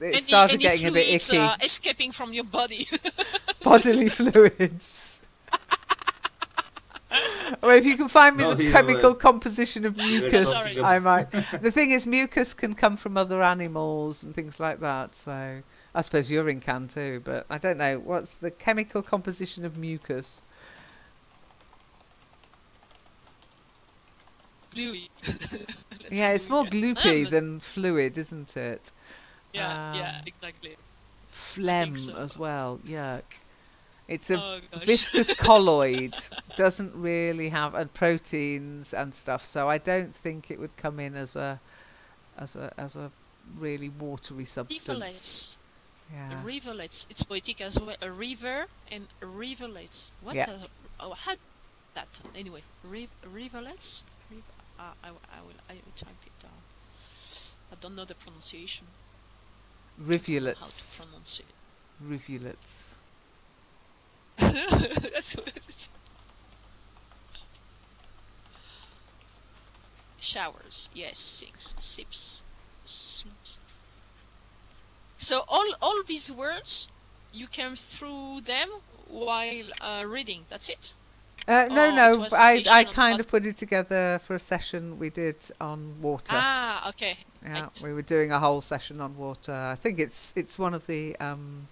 it Any- started any getting a bit icky. Uh, escaping from your body. <laughs> <laughs> bodily fluids. <laughs> well, if you can find me No, the chemical were- composition of mucus, I might. The thing is, mucus can come from other animals and things like that. So I suppose urine can too, but I don't know. What's the chemical composition of mucus? Gluey. yeah, it's more gloopy than fluid, isn't it? Yeah, yeah, Um, exactly. Phlegm so. as well. Yuck. It's a Oh viscous <laughs> colloid doesn't really have and proteins and stuff so i don't think it would come in as a as a as a really watery substance Epholates. Yeah. Rivulets. It's poetic as well. A river and rivulets. What? Yeah. A, oh, how that? Anyway, riv, rivulets. Riv, uh, I, I will. I will type it down. I don't know the pronunciation. Rivulets. Rivulets. <laughs> That's what it is. Showers, yes, six sips, slumps. So all all these words, you came through them while uh, reading. That's it. Uh, no, Oh, no. I, I kind of put it together for a session we did on water. Ah, okay. yeah, right. we were doing a whole session on water. I think it's it's one of the um,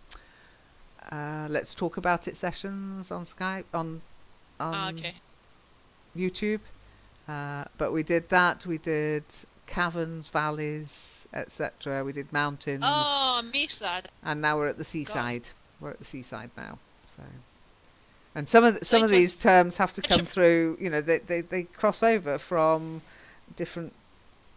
uh, let's talk about it sessions on Skype on on ah, okay. YouTube. Uh, but we did that. We did caverns, valleys, etc. We did mountains, Oh, I missed that. and now we're at the seaside. We're at the seaside now. So, and some of the, some it of these terms have to come through. You know, they, they they cross over from different.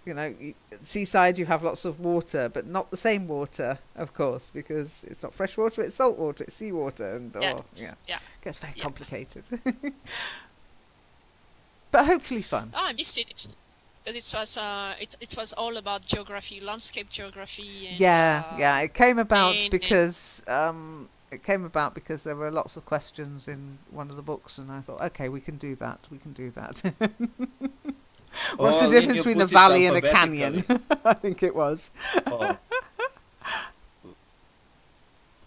You know, seaside you have lots of water, but not the same water, of course, because it's not fresh water; it's salt water, it's seawater, and Yeah. oh, yeah, Yeah. gets very Yeah. complicated. <laughs> but hopefully fun. Ah, I missed it. Because it was uh, it it was all about geography, landscape geography. And, yeah, uh, yeah. It came about and- because um, it came about because there were lots of questions in one of the books, and I thought, okay, we can do that. We can do that. <laughs> What's Oh, the difference between a valley and a canyon? <laughs> I think it was. Oh,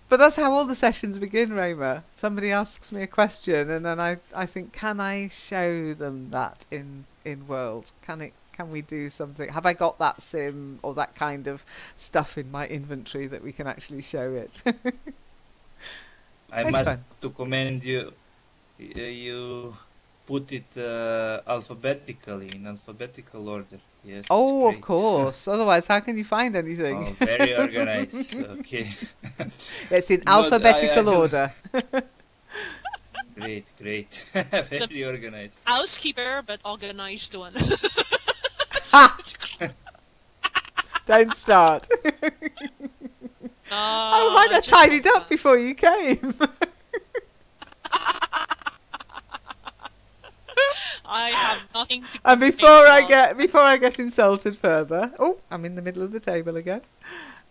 But that's how all the sessions begin, Rima. Somebody asks me a question, and then I, I think, can I show them that in in World? Can it? Can we do something? Have I got that sim or that kind of stuff in my inventory that we can actually show it? <laughs> I It's must fun. to commend you. You put it uh, alphabetically in alphabetical order. Yes. oh, of course. <laughs> Otherwise, how can you find anything? Oh, very <laughs> organized. okay. <laughs> it's in But I- I alphabetical order. Great, great. Very organized. housekeeper, but organized one. Don't start. Oh, why have tidied up before you came? I have nothing to. And before I get before I get insulted further, oh, I'm in the middle of the table again.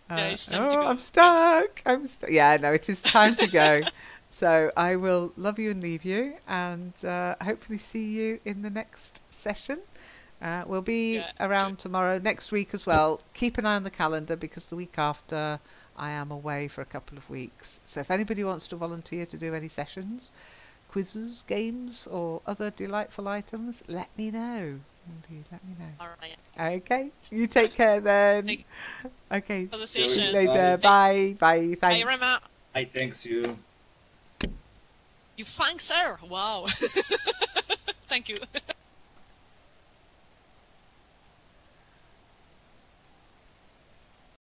Uh, time oh. I'm stuck. I'm stu- Yeah, no, it is time to go. <laughs> so I will love you and leave you, and uh, hopefully see you in the next session. Uh, we'll be Yeah, around tomorrow, next week as well. Keep an eye on the calendar because the week after I am away for a couple of weeks. So if anybody wants to volunteer to do any sessions, quizzes, games, or other delightful items, let me know. Indeed, let me know. All right. Okay, you take care then. Thank- <laughs> Okay, For the See you session. later. Bye. Bye. Bye, Thanks. Rima. I thanks you. You thanks her. Wow. <laughs> Thank you. <laughs>